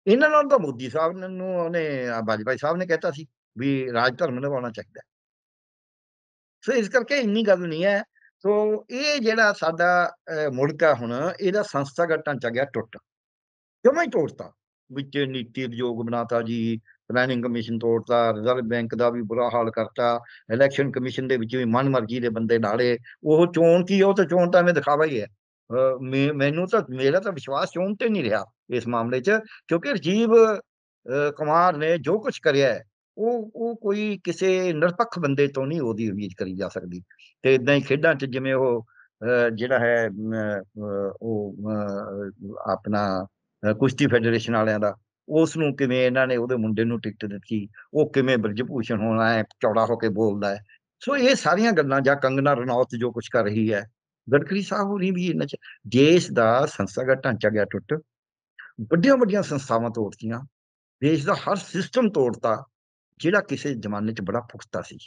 ਇਹਨਾਂ ਨਾਲ ਤਾਂ ਮੋਦੀ ਸਾਹਿਬ ਨੇ- ਨੂੰ ਉਹਨੇ ਆਹ ਸਾਹਿਬ ਨੇ ਕਹਿਤਾ ਸੀ ਵੀ ਰਾਜ ਧਰਮ ਨਿਭਾਉਣਾ ਚਾਹੀਦਾ। ਸੋ ਇਸ ਕਰਕੇ ਇੰਨੀ ਗੱਲ ਨਹੀਂ ਹੈ। ਸੋ ਇਹ ਜਿਹੜਾ ਸਾਡਾ ਅਹ, ਮੁਲਕ ਆ ਹੁਣ ਇਹਦਾ ਸੰਸਥਾਗਤ ਢਾਂਚਾ ਗਿਆ ਟੁੱਟ। ਕਿਉਂ ਹੀ ਤੋੜਤਾ ਵਿੱਚ ਨੀਤੀ ਉਦਯੋਗ ਬਣਾਤਾ ਜੀ ਪਲੈਨਿੰਗ ਕਮਿਸ਼ਨ ਤੋੜਤਾ ਰਿਜ਼ਰਵ ਬੈਂਕ ਦਾ ਵੀ ਬੁਰਾ ਹਾਲ ਕਰਤਾ ਇਲੈਕਸ਼ਨ ਕਮਿਸ਼ਨ ਦੇ ਵਿੱਚ ਵੀ ਮਨਮਰਜ਼ੀ ਦੇ ਬੰਦੇ ਡਾਲੇ ਉਹ ਚੋਣ ਕੀ ਉਹ ਤਾਂ ਚੋਣ ਤਾਂ ਮੈਂ ਦਿਖਾਵਾ ਹੀ ਹੈ। ਮੈਨੂੰ ਤਾਂ, ਮੇਰਾ ਤਾਂ ਵਿਸ਼ਵਾਸ ਚੋਣ ਤੇ ਨਹੀਂ ਰਿਹਾ ਇਸ ਮਾਮਲੇ 'ਚ, ਕਿਉਂਕਿ ਰਾਜੀਵ ਕੁਮਾਰ ਨੇ ਜੋ ਕੁਝ ਕਰਿਆ ਹੈ, ਉਹ ਉਹ ਕੋਈ ਕਿਸੇ ਨਿਰਪੱਖ ਬੰਦੇ ਤੋਂ ਨਹੀਂ ਉਹਦੀ ਉਮੀਦ ਕਰੀ ਜਾ ਸਕਦੀ। ਤੇ ਇਦਾਂ ਹੀ ਖੇਡਾਂ 'ਚ ਜਿਵੇਂ ਉਹ ਜਿਹੜਾ ਹੈ ਉਹ ਆਪਣਾ ਕੁਸ਼ਤੀ ਫੈਡਰੇਸ਼ਨ ਵਾਲਿਆਂ ਦਾ ਉਸ ਨੂੰ ਕਿਵੇਂ ਇਹਨਾਂ ਨੇ ਉਹਦੇ ਮੁੰਡੇ ਨੂੰ ਟਿਕਟ ਦਿੱਤੀ, ਉਹ ਕਿਵੇਂ ਬ੍ਰਿਜਭੂਸ਼ਣ ਹੋਣਾ ਹੈ, ਚੌੜਾ ਹੋ ਕੇ ਬੋਲਦਾ ਹੈ। ਸੋ ਇਹ ਸਾਰੀਆਂ ਗੱਲਾਂ ਜਾਂ ਕੰਗਨਾ ਰਣੌਤ ਜੋ ਕੁਝ ਕਰ ਰਹੀ ਹੈ, ਗਡਕਰੀ ਸਾਹਿਬ ਹੋਣੀ ਵੀ ਇਹਨਾਂ ਚ ਦੇਸ਼ ਦਾ ਸੰਸਥਾਗਤ ਢਾਂਚਾ ਗਿਆ ਟੁੱਟ, ਵੱਡੀਆਂ ਵੱਡੀਆਂ ਸੰਸਥਾਵਾਂ ਤੋੜਤੀਆਂ, ਦੇਸ਼ ਦਾ ਹਰ ਸਿਸਟਮ ਤੋੜਤਾ, ਜਿਹੜਾ ਕਿਸੇ ਜ਼ਮਾਨੇ 'ਚ ਬੜਾ ਪੁਖਤਾ ਸੀ।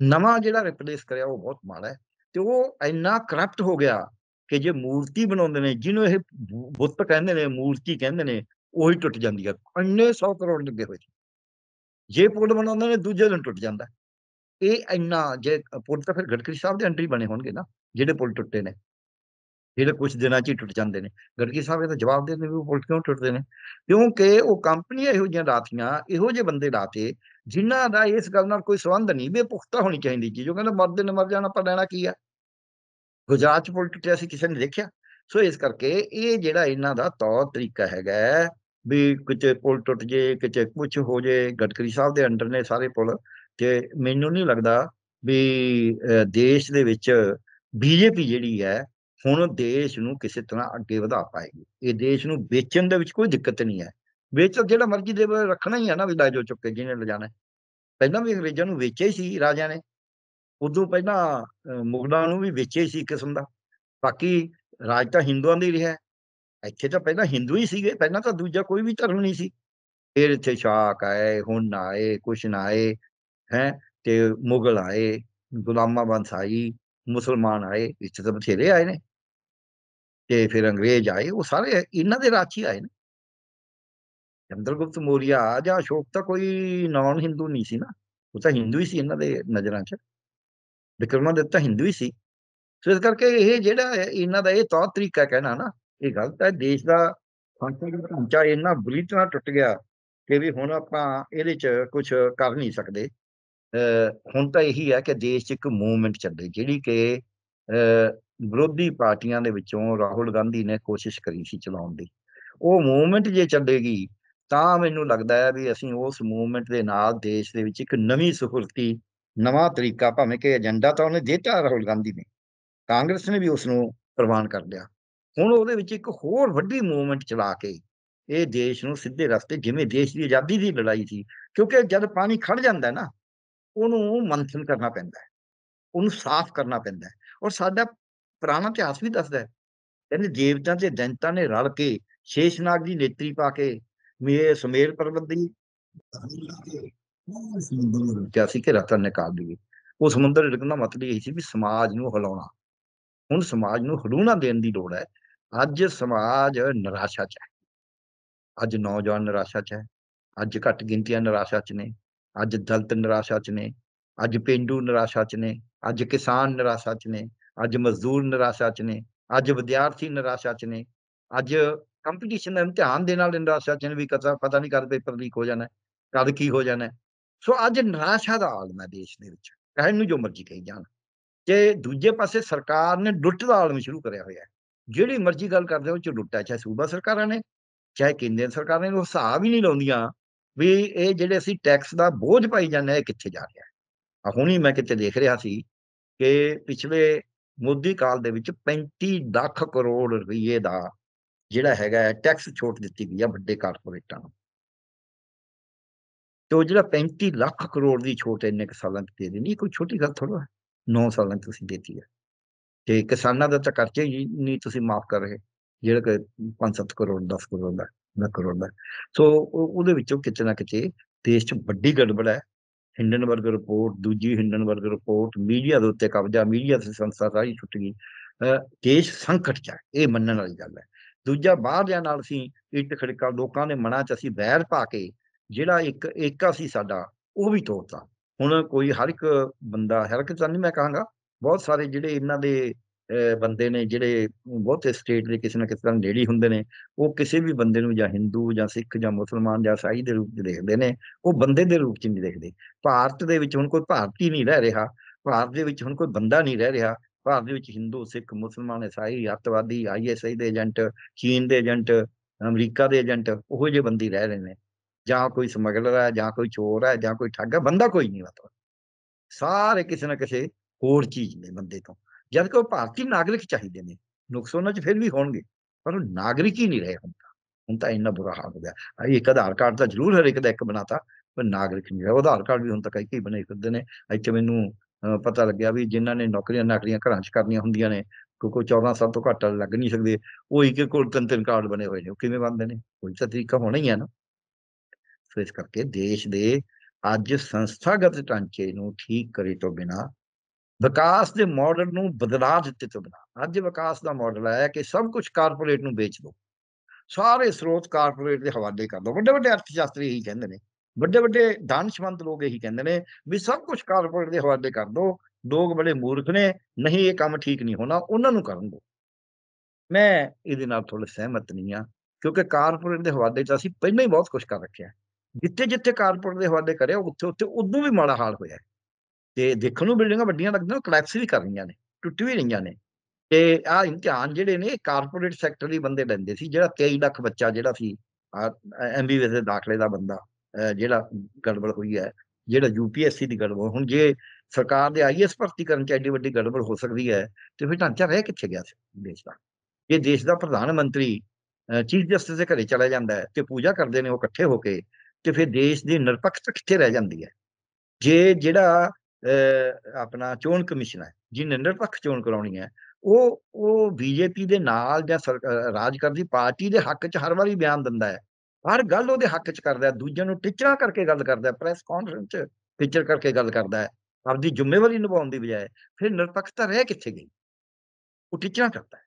ਨਵਾਂ ਜਿਹੜਾ ਰਿਪਲੇਸ ਕਰਿਆ ਉਹ ਬਹੁਤ ਮਾੜਾ ਹੈ ਤੇ ਉਹ ਇੰਨਾ ਕਰਪਟ ਹੋ ਗਿਆ ਕਿ ਜੇ ਮੂਰਤੀ ਬਣਾਉਂਦੇ ਨੇ, ਜਿਹਨੂੰ ਇਹ ਬੁੱਤ ਕਹਿੰਦੇ ਨੇ, ਮੂਰਤੀ ਕਹਿੰਦੇ ਨੇ ਉਹੀ ਟੁੱਟ ਜਾਂਦੀ ਹੈ ਇੰਨੇ 100 ਕਰੋੜ ਲੱਗੇ ਹੋਏ ਜੇ ਪੁਲ ਬਣਾਉਂਦੇ ਨੇ, ਦੂਜੇ ਦਿਨ ਟੁੱਟ ਜਾਂਦਾ। ਇਹ ਇੰਨਾ, ਜੇ ਪੁਲ ਤਾਂ ਫਿਰ ਗਡਕਰੀ ਸਾਹਿਬ ਦੇ ਅੰਡਰ ਹੀ ਬਣੇ ਹੋਣਗੇ ਨਾ, ਜਿਹੜੇ ਪੁਲ ਟੁੱਟੇ ਨੇ। ਜਿਹੜੇ ਕੁਝ ਦਿਨਾਂ 'ਚ ਹੀ ਟੁੱਟ ਜਾਂਦੇ ਨੇ। ਗਡਕਰੀ ਸਾਹਿਬ ਇਹਦਾ ਜਵਾਬ ਦੇ ਨੇ ਵੀ ਉਹ ਪੁਲ ਕਿਉਂ ਟੁੱਟਦੇ ਨੇ? ਕਿਉਂਕਿ ਉਹ ਕੰਪਨੀਆਂ ਇਹੋ ਜਿਹੀਆਂ ਰਾਤੀਆਂ ਇਹੋ ਜਿਹੇ ਬੰਦੇ ਲਾਤੇ, ਜਿਨ੍ਹਾਂ ਦਾ ਇਸ ਗੱਲ ਨਾਲ ਕੋਈ ਸੰਬੰਧ ਨਹੀਂ, ਵੀ ਪੁਖਤਾ ਹੋਣੀ ਚਾਹੀਦੀ ਚੀਜ਼, ਉਹ ਕਹਿੰਦਾ ਮਰਦੇ ਨੇ, ਮਰ ਜਾਣਾ, ਆਪਾਂ ਲੈਣਾ ਕੀ ਆ? ਗੁਜਰਾਤ 'ਚ ਪੁਲ ਟੁੱਟਿਆ ਸੀ, ਕਿਸੇ ਨੇ ਦੇਖਿਆ? ਸੋ ਇਸ ਕਰਕੇ ਇਹ ਜਿਹੜਾ ਇਹਨਾਂ ਦਾ ਤੌਰ ਤਰੀਕਾ ਹੈਗਾ ਵੀ ਕਿਤੇ ਪੁਲ ਟੁੱਟ ਜੇ, ਕਿਤੇ ਕੁਝ ਹੋ ਜੇ, ਗਡਕਰੀ ਸਾਹਿਬ ਦੇ ਅੰਡਰ ਨੇ ਸਾਰੇ ਪੁਲ, ਤੇ ਮੈਨੂੰ ਨਹੀਂ ਲੱਗਦਾ ਵੀ ਦੇਸ਼ ਦੇ ਵਿੱਚ ਬੀਜੇਪੀ ਜਿਹੜੀ ਹੈ, ਹੁਣ ਦੇਸ਼ ਨੂੰ ਕਿਸੇ ਤਰ੍ਹਾਂ ਅੱਗੇ ਵਧਾ ਪਾਏਗੀ। ਇਹ ਦੇਸ਼ ਨੂੰ ਵੇਚਣ ਦੇ ਵਿੱਚ ਕੋਈ ਦਿੱਕਤ ਨਹੀਂ ਹੈ। ਵੇਚ ਜਿਹੜਾ ਮਰਜ਼ੀ ਦੇ ਰੱਖਣਾ ਹੀ ਹੈ ਨਾ ਵੀ ਲੈ ਜੋ ਚੁੱਕੇ ਜਿਹਨੇ ਲਿਜਾਣਾ ਪਹਿਲਾਂ ਵੀ ਅੰਗਰੇਜ਼ਾਂ ਨੂੰ ਵੇਚਿਆ ਹੀ ਸੀ, ਰਾਜਿਆਂ ਨੇ। ਉਦੋਂ ਪਹਿਲਾਂ ਮੁਗਲਾਂ ਨੂੰ ਵੀ ਵੇਚਿਆ ਹੀ ਸੀ ਇੱਕ ਕਿਸਮ ਦਾ। ਬਾਕੀ ਰਾਜ ਤਾਂ ਹਿੰਦੂਆਂ ਦਾ ਹੀ ਰਿਹਾ ਇੱਥੇ ਤਾਂ ਪਹਿਲਾਂ ਹਿੰਦੂ ਹੀ ਸੀਗੇ, ਪਹਿਲਾਂ ਤਾਂ ਦੂਜਾ ਕੋਈ ਵੀ ਧਰਮ ਨਹੀਂ ਸੀ। ਫਿਰ ਇੱਥੇ ਸ਼ਾਕ ਆਏ, ਹੁਣ ਆਏ, ਕੁਛ ਨਾ ਆਏ, ਹੈ, ਤੇ ਮੁਗਲ ਆਏ, ਗੁਲਾਮਾਂ ਬੰਸ ਆਈ, ਮੁਸਲਮਾਨ ਆਏ, ਇੱਥੇ ਤਾਂ ਬਥੇਰੇ ਆਏ ਨੇ। ਤੇ ਫਿਰ ਅੰਗਰੇਜ਼ ਆਏ, ਉਹ ਸਾਰੇ ਇਹਨਾਂ ਦੇ ਰਾਜ ਹੀ ਆਏ ਨੇ। ਚੰਦਰਗੁਪਤ ਮੌਰੀਆ ਜਾਂ, ਅਸ਼ੋਕ ਤਾਂ ਕੋਈ ਨਾਨ ਹਿੰਦੂ ਨਹੀਂ ਸੀ ਨਾ। ਉਹ ਤਾਂ ਹਿੰਦੂ ਹੀ ਸੀ ਇਹਨਾਂ ਦੇ ਨਜ਼ਰਾਂ 'ਚ। ਵਿਕਰਮਾਦਿੱਤ ਤਾਂ ਹਿੰਦੂ ਹੀ ਸੀ। ਸੋ ਇਸ ਕਰਕੇ ਇਹ ਜਿਹੜਾ ਇਹਨਾਂ ਦਾ ਇਹ ਤੌਰ ਤਰੀਕਾ ਕਹਿਣਾ ਨਾ ਇਹ ਗਲਤ ਹੈ। ਦੇਸ਼ ਦਾ ਸੰਸਦ ਢਾਂਚਾ ਇੰਨਾ ਬੁਰੀ ਤਰ੍ਹਾਂ ਟੁੱਟ ਗਿਆ ਕਿ ਵੀ ਹੁਣ ਆਪਾਂ ਇਹਦੇ 'ਚ ਕੁਝ ਕਰ ਨਹੀਂ ਸਕਦੇ। ਹੁਣ ਤਾਂ ਇਹੀ ਹੈ ਕਿ ਦੇਸ਼ 'ਚ ਇੱਕ ਮੂਵਮੈਂਟ ਚੱਲੇ ਜਿਹੜੀ ਕਿ ਵਿਰੋਧੀ ਪਾਰਟੀਆਂ ਦੇ ਵਿੱਚੋਂ ਰਾਹੁਲ ਗਾਂਧੀ ਨੇ ਕੋਸ਼ਿਸ਼ ਕਰੀ ਸੀ ਚਲਾਉਣ ਦੀ। ਉਹ ਮੂਵਮੈਂਟ ਜੇ ਚੱਲੇਗੀ, ਤਾਂ ਮੈਨੂੰ ਲੱਗਦਾ ਹੈ ਵੀ ਅਸੀਂ ਉਸ ਮੂਵਮੈਂਟ ਦੇ ਨਾਲ ਦੇਸ਼ ਦੇ ਵਿੱਚ ਇੱਕ ਨਵੀਂ ਸੁਫੁਰਤੀ ਨਵਾਂ ਤਰੀਕਾ, ਭਾਵੇਂ ਕਿ ਏਜੰਡਾ ਤਾਂ ਉਹਨੇ ਦਿੱਤਾ ਰਾਹੁਲ ਗਾਂਧੀ ਨੇ, ਕਾਂਗਰਸ ਨੇ ਵੀ ਉਸ ਨੂੰ ਪ੍ਰਵਾਨ ਕਰ ਲਿਆ। ਹੁਣ ਉਹਦੇ ਵਿੱਚ ਇੱਕ ਹੋਰ ਵੱਡੀ ਮੂਵਮੈਂਟ ਚਲਾ ਕੇ ਇਹ ਦੇਸ਼ ਨੂੰ ਸਿੱਧੇ ਰਸਤੇ, ਜਿਵੇਂ ਦੇਸ਼ ਦੀ ਆਜ਼ਾਦੀ ਦੀ ਲੜਾਈ ਸੀ, ਕਿਉਂਕਿ ਜਦ ਪਾਣੀ ਖੜ ਜਾਂਦਾ ਨਾ, ਉਹਨੂੰ ਮੰਥਨ ਕਰਨਾ ਪੈਂਦਾ ਹੈ, ਉਹਨੂੰ ਸਾਫ਼ ਕਰਨਾ ਪੈਂਦਾ ਹੈ ਔਰ ਸਾਡਾ ਪੁਰਾਣਾ ਇਤਿਹਾਸ ਵੀ ਦੱਸਦਾ ਹੈ, ਕਹਿੰਦੇ ਦੇਵਤਾਂ ਤੇ ਦੈਂਤਾਂ ਨੇ ਰਲ ਕੇ ਸ਼ੇਸ਼ਨਾਗ ਦੀ ਨੇਤਰੀ ਪਾ ਕੇ, ਮੇ ਸੁਮੇਰ ਪਰਬਤ ਦੀ ਕਿਹਾ ਸੀ ਕਿ ਰਤਨ ਨਿਕਾਲ ਲਈਏ ਉਹ ਸਮੁੰਦਰ ਰਿਕਣ ਦਾ ਮਤਲਬ ਇਹ ਸੀ ਵੀ ਸਮਾਜ ਨੂੰ ਹਿਲਾਉਣਾ, ਹੁਣ ਸਮਾਜ ਨੂੰ ਹਲੂਣਾ ਦੇਣ ਦੀ ਲੋੜ ਹੈ ਅੱਜ ਸਮਾਜ ਨਿਰਾਸ਼ਾ ਚ ਹੈ। ਅੱਜ ਨੌਜਵਾਨ ਨਿਰਾਸ਼ਾ ਚ ਹੈ। ਅੱਜ ਘੱਟ ਗਿਣਤੀਆਂ ਨਿਰਾਸ਼ਾ ਚ ਨੇ। ਅੱਜ ਦਲਤ ਨਿਰਾਸ਼ਾ ਚ ਨੇ। ਅੱਜ ਪੇਂਡੂ ਨਿਰਾਸ਼ਾ ਚ ਨੇ। ਅੱਜ ਕਿਸਾਨ ਨਿਰਾਸ਼ਾ ਚ ਨੇ। ਅੱਜ ਮਜ਼ਦੂਰ ਨਿਰਾਸ਼ਾ ਚ ਨੇ। ਅੱਜ ਵਿਦਿਆਰਥੀ ਨਿਰਾਸ਼ਾ ਚ ਨੇ। ਅੱਜ ਕੰਪੀਟੀਸ਼ਨ ਦਾ ਇਮਤਿਹਾਨ ਦੇਣ ਵਾਲੇ ਨਿਰਾਸ਼ਾ ਚ ਨੇ ਵੀ ਕਦਾ ਪਤਾ ਨਹੀਂ ਕਦ ਪੇਪਰ ਲੀਕ ਹੋ ਜਾਣਾ ਹੈ, ਕਦ ਕੀ ਹੋ ਜਾਣਾ। ਸੋ ਅੱਜ ਨਿਰਾਸ਼ਾ ਦਾ ਆਲਮ ਹੈ ਦੇਸ਼ ਦੇ ਵਿੱਚ। ਕਹਿਣ ਨੂੰ ਜੋ ਮਰਜ਼ੀ ਕਹੀ ਜਾਣ। ਤੇ ਦੂਜੇ ਪਾਸੇ ਸਰਕਾਰ ਨੇ ਲੁੱਟ ਦਾ ਆਲਮ ਸ਼ੁਰੂ ਕਰਿਆ ਹੋਇਆ ਹੈ ਜਿਹੜੀ ਮਰਜ਼ੀ ਗੱਲ ਕਰਦੇ ਉਹ 'ਚ ਲੁੱਟ, ਚਾਹੇ ਸੂਬਾ ਸਰਕਾਰਾਂ ਨੇ, ਚਾਹੇ ਕੇਂਦਰ ਸਰਕਾਰਾਂ ਨੇ, ਉਹ ਹਿਸਾਬ ਹੀ ਨਹੀਂ ਲਾਉਂਦੀਆਂ ਵੀ ਇਹ ਜਿਹੜੇ ਅਸੀਂ ਟੈਕਸ ਦਾ ਬੋਝ ਪਾਈ ਜਾਂਦੇ ਹਾਂ ਇਹ ਕਿੱਥੇ ਜਾ ਰਿਹਾ। ਆ ਹੁਣੀ ਮੈਂ ਕਿਤੇ ਦੇਖ ਰਿਹਾ ਸੀ ਕਿ ਪਿਛਲੇ ਮੋਦੀ ਕਾਲ ਦੇ ਵਿੱਚ 35 ਲੱਖ ਕਰੋੜ ਰੁਪਏ ਦਾ ਜਿਹੜਾ ਹੈਗਾ ਟੈਕਸ ਛੋਟ ਦਿੱਤੀ ਗਈ ਆ ਵੱਡੇ ਕਾਰਪੋਰੇਟਾਂ ਨੂੰ। ਤੇ ਉਹ ਜਿਹੜਾ 35 ਲੱਖ ਕਰੋੜ ਦੀ ਛੋਟ ਇੰਨੇ ਕੁ ਸਾਲਾਂ 'ਚ ਦੇ ਦੇਣੀ ਇਹ ਕੋਈ ਛੋਟੀ ਗੱਲ ਥੋੜਾ 9 ਸਾਲਾਂ 'ਚ ਤੁਸੀਂ ਦੇਤੀ ਹੈ ਤੇ ਕਿਸਾਨਾਂ ਦਾ ਤਾਂ ਕਰਜ਼ਾ ਹੀ ਨਹੀਂ ਤੁਸੀਂ ਮਾਫ ਕਰ ਰਹੇ। ਜਿਹੜਾ ਕਿ 5-7 ਕਰੋੜ 10 ਕਰੋੜ ਦਾ 10 ਕਰੋੜ ਦਾ। ਸੋ ਉਹਦੇ ਵਿੱਚੋਂ ਕਿਤੇ ਨਾ ਕਿਤੇ ਦੇਸ਼ 'ਚ ਵੱਡੀ ਗੜਬੜ ਹੈ। ਹਿੰਡਨਬਰਗ ਰਿਪੋਰਟ, ਦੂਜੀ ਹਿੰਡਨਬਰਗ ਰਿਪੋਰਟ, ਮੀਡੀਆ ਦੇ ਉੱਤੇ ਕਬਜ਼ਾ, ਮੀਡੀਆ ਦੀ ਸੰਸਥਾ ਸਾਰੀ ਛੁੱਟ ਗਈ। ਦੇਸ਼ ਸੰਕਟ 'ਚ ਹੈ, ਇਹ ਮੰਨਣ ਵਾਲੀ ਗੱਲ ਹੈ। ਦੂਜਾ ਬਾਹਰਲਿਆਂ ਨਾਲ ਅਸੀਂ ਇੱਟ ਖੜਕਾ ਲੋਕਾਂ ਦੇ ਮਨਾਂ 'ਚ ਅਸੀਂ ਵੈਰ ਪਾ ਕੇ ਜਿਹੜਾ ਇੱਕ, ਏਕਾ ਸੀ ਸਾਡਾ, ਉਹ ਵੀ ਤੋੜਤਾ। ਹੁਣ ਕੋਈ ਹਰ ਇੱਕ ਬੰਦਾ, ਹਰ ਇੱਕ ਤਾਂ ਨਹੀਂ ਮੈਂ ਕਹਾਂਗਾ ਬਹੁਤ ਸਾਰੇ ਜਿਹੜੇ ਇਹਨਾਂ ਦੇ ਬੰਦੇ ਨੇ ਜਿਹੜੇ ਬਹੁਤੇ ਸਟੇਟ ਦੇ ਕਿਸੇ ਨਾ ਕਿਸੇ ਤਰ੍ਹਾਂ ਨੇੜੀ ਹੁੰਦੇ ਨੇ, ਉਹ ਕਿਸੇ ਵੀ ਬੰਦੇ ਨੂੰ ਜਾਂ ਹਿੰਦੂ ਜਾਂ ਸਿੱਖ ਜਾਂ ਮੁਸਲਮਾਨ ਜਾਂ ਈਸਾਈ ਦੇ ਰੂਪ 'ਚ ਦੇਖਦੇ ਨੇ, ਉਹ ਬੰਦੇ ਦੇ ਰੂਪ 'ਚ ਨਹੀਂ ਦੇਖਦੇ। ਭਾਰਤ ਦੇ ਵਿੱਚ ਹੁਣ ਕੋਈ ਭਾਰਤੀ ਨਹੀਂ ਰਹਿ ਰਿਹਾ, ਭਾਰਤ ਦੇ ਵਿੱਚ ਹੁਣ ਕੋਈ ਬੰਦਾ ਨਹੀਂ ਰਹਿ ਰਿਹਾ, ਭਾਰਤ ਦੇ ਵਿੱਚ ਹਿੰਦੂ, ਸਿੱਖ, ਮੁਸਲਮਾਨ, ਈਸਾਈ, ਅੱਤਵਾਦੀ ਆਈਐਸਆਈ ਦੇ ਏਜੰਟ, ਚੀਨ ਦੇ ਏਜੰਟ, ਅਮਰੀਕਾ ਦੇ ਏਜੰਟ, ਉਹੋ ਜਿਹੇ ਬੰਦੀ ਰਹਿ ਰਹੇ ਨੇ। ਜਾਂ ਕੋਈ ਸਮਗਲਰ ਹੈ, ਜਾਂ ਕੋਈ ਚੋਰ ਹੈ, ਜਾਂ ਕੋਈ ਠੱਗ ਹੈ, ਬੰਦਾ ਕੋਈ ਨਹੀਂ ਮਤਲਬ। ਸਾਰੇ ਕਿਸੇ ਨਾ ਕਿਸੇ ਹੋਰ ਚੀਜ਼ ਨੇ ਬੰਦੇ ਤੋਂ। ਜਦ ਕਿ ਉਹ ਭਾਰਤੀ ਨਾਗਰਿਕ ਚਾਹੀਦੇ ਨੇ। ਨੁਕਸ ਉਹਨਾਂ 'ਚ ਫਿਰ ਵੀ ਹੋਣਗੇ, ਪਰ ਉਹ ਨਾਗਰਿਕ ਹੀ ਨਹੀਂ ਰਹੇ ਹੁਣ ਤਾਂ। ਹੁਣ ਤਾਂ ਇੰਨਾ ਬੁਰਾ ਹਾਲ ਹੋ ਗਿਆ। ਇੱਕ ਆਧਾਰ ਕਾਰਡ ਤਾਂ ਜ਼ਰੂਰ ਹਰ ਇੱਕ ਦਾ ਇੱਕ ਬਣਾਤਾ, ਪਰ ਨਾਗਰਿਕ ਨਹੀਂ ਰਿਹਾ। ਆਧਾਰ ਕਾਰਡ ਵੀ ਹੁਣ ਤੱਕ ਕਈ ਕਈ ਬਣੇ ਫਿਰਦੇ ਨੇ। ਇੱਥੇ ਮੈਨੂੰ ਪਤਾ ਲੱਗਿਆ ਵੀ ਜਿਨ੍ਹਾਂ ਨੇ ਨੌਕਰੀਆਂ ਨਾਕਰੀਆਂ ਘਰਾਂ 'ਚ ਕਰਨੀਆਂ ਹੁੰਦੀਆਂ ਨੇ, ਕਿਉਂਕਿ ਕੋਈ 14 ਸਾਲ ਤੋਂ ਘੱਟ ਲੱਗ ਨਹੀਂ ਸਕਦੇ। ਉਹ ਇੱਕ ਇੱਕ ਕੋਲ ਤਿੰਨ ਤਿੰਨ ਕਾਰਡ ਬਣੇ ਹੋਏ ਨੇ। ਉਹ ਕਿਵੇਂ ਬਣਦੇ ਨੇ? ਕੋਈ ਤਾਂ ਤਰੀਕਾ ਹੋਣਾ ਹੀ ਹੈ ਨਾ। ਸੋ ਇਸ ਕਰਕੇ ਦੇਸ਼ ਦੇ ਅੱਜ ਸੰਸਥਾਗਤ ਢਾਂਚੇ ਨੂੰ ਠੀਕ ਕਰੇ ਤੋਂ ਬਿਨਾ ਵਿਕਾਸ ਦੇ ਮਾਡਲ ਨੂੰ ਬਦਲਾ ਦਿੱਤੇ ਤੋਂ ਬਿਨਾ, ਅੱਜ ਵਿਕਾਸ ਦਾ ਮਾਡਲ ਹੈ ਕਿ ਸਭ ਕੁਝ ਕਾਰਪੋਰੇਟ ਨੂੰ ਵੇਚ ਦਿਓ। ਸਾਰੇ ਸਰੋਤ ਕਾਰਪੋਰੇਟ ਦੇ ਹਵਾਲੇ ਕਰ ਦਿਓ। ਵੱਡੇ ਵੱਡੇ ਅਰਥਸ਼ਾਸਤਰੀ ਇਹੀ ਕਹਿੰਦੇ ਨੇ। ਵੱਡੇ ਵੱਡੇ ਦਾਨਸ਼ਮੰਦ ਲੋਕ ਇਹੀ ਕਹਿੰਦੇ ਨੇ ਵੀ ਸਭ ਕੁਝ ਕਾਰਪੋਰੇਟ ਦੇ ਹਵਾਲੇ ਕਰ ਦਿਓ। ਲੋਕ ਬੜੇ ਮੂਰਖ ਨੇ, ਨਹੀਂ ਇਹ ਕੰਮ ਠੀਕ ਨਹੀਂ ਹੋਣਾ, ਉਹਨਾਂ ਨੂੰ ਕਰਨ ਦਿਓ। ਮੈਂ ਇਹਦੇ ਨਾਲ ਥੋੜਾ ਸਹਿਮਤ ਨਹੀਂ ਆ ਕਿਉਂਕਿ ਕਾਰਪੋਰੇਟ ਦੇ ਹਵਾਲੇ 'ਚ ਅਸੀਂ ਪਹਿਲਾਂ ਹੀ ਬਹੁਤ ਕੁਝ ਕਰ ਰੱਖਿਆ। ਜਿੱਥੇ ਜਿੱਥੇ ਕਾਰਪੋਰੇਟ ਦੇ ਹਵਾਲੇ ਕਰਿਆ, ਉੱਥੇ ਉੱਥੇ ਉਦੋਂ ਵੀ ਮਾੜਾ ਹਾਲ ਹੋਇਆ। ਤੇ ਦੇਖਣ ਨੂੰ ਬਿਲਡਿੰਗਾਂ ਵੱਡੀਆਂ ਲੱਗਦੀਆਂ ਕਲੈਪਸ ਵੀ ਕਰ ਰਹੀਆਂ ਨੇ, ਟੁੱਟ ਵੀ ਰਹੀਆਂ ਨੇ। ਤੇ ਆ ਇਮਤਿਹਾਨ ਜਿਹੜੇ ਨੇ ਕਾਰਪੋਰੇਟ ਸੈਕਟਰ ਦੇ ਬੰਦੇ ਲੈਂਦੇ ਸੀ, ਜਿਹੜਾ 23 ਲੱਖ ਬੱਚਾ ਜਿਹੜਾ ਸੀ ਐਮਬੀਬੀਐਸ ਦੇ ਦਾਖਲੇ ਦਾ ਬੰਦਾ ਅਹ ਜਿਹੜਾ ਗੜਬੜ ਹੋਈ ਹੈ, ਜਿਹੜਾ ਯੂਪੀਐਸਸੀ ਦੀ ਗੜਬੜ, ਹੁਣ ਜੇ ਸਰਕਾਰ ਦੇ ਆਈਐਸ ਭਰਤੀ ਕਰਨ ਚ ਐਡੀ ਵੱਡੀ ਗੜਬੜ ਹੋ ਸਕਦੀ ਹੈ, ਤੇ ਫਿਰ ਢਾਂਚਾ ਰਹਿ ਕਿੱਥੇ ਗਿਆ ਸੀ ਦੇਸ਼ ਦਾ? ਇਹ ਦੇਸ਼ ਦਾ ਪ੍ਰਧਾਨ ਮੰਤਰੀ ਚੀਫ ਜਸਟਿਸ ਦੇ ਘਰੇ ਚਲਾ ਜਾਂਦਾ ਹੈ ਤੇ ਪੂਜਾ ਕਰਦੇ ਨੇ ਉਹ ਇਕੱਠੇ ਹੋ ਕੇ, ਤੇ ਫਿਰ ਦੇਸ਼ ਦੀ ਨਿਰਪੱਖਤਾ ਕਿੱਥੇ ਰਹਿ ਜਾਂਦੀ ਹੈ? ਜੇ ਜਿਹੜਾ ਆਪਣਾ ਚੋਣ ਕਮਿਸ਼ਨ ਹੈ ਜਿਹਨੇ ਨਿਰਪੱਖ ਚੋਣ ਕਰਾਉਣੀ ਹੈ, ਉਹ ਉਹ ਬੀਜੇਪੀ ਦੇ ਨਾਲ ਜਾਂ ਸਰ- ਰਾਜ ਕਰਦੀ ਪਾਰਟੀ ਦੇ ਹੱਕ 'ਚ ਹਰ ਵਾਰੀ ਬਿਆਨ ਦਿੰਦਾ ਹੈ, ਹਰ ਗੱਲ ਉਹਦੇ ਹੱਕ 'ਚ ਕਰਦਾ ਹੈ, ਦੂਜਿਆਂ ਨੂੰ ਟਿਚਰਾਂ ਕਰਕੇ ਗੱਲ ਕਰਦਾ ਹੈ, ਪ੍ਰੈਸ ਕਾਨਫਰੰਸ 'ਚ ਟਿਚਰ ਕਰਕੇ ਗੱਲ ਕਰਦਾ ਹੈ, ਆਪਦੀ ਜ਼ਿੰਮੇਵਾਰੀ ਨਿਭਾਉਣ ਦੀ ਬਜਾਏ, ਫਿਰ ਨਿਰਪੱਖਤਾ ਰਹਿ ਕਿੱਥੇ ਗਈ? ਉਹ ਟਿਚਰਾਂ ਕਰਦਾ ਹੈ,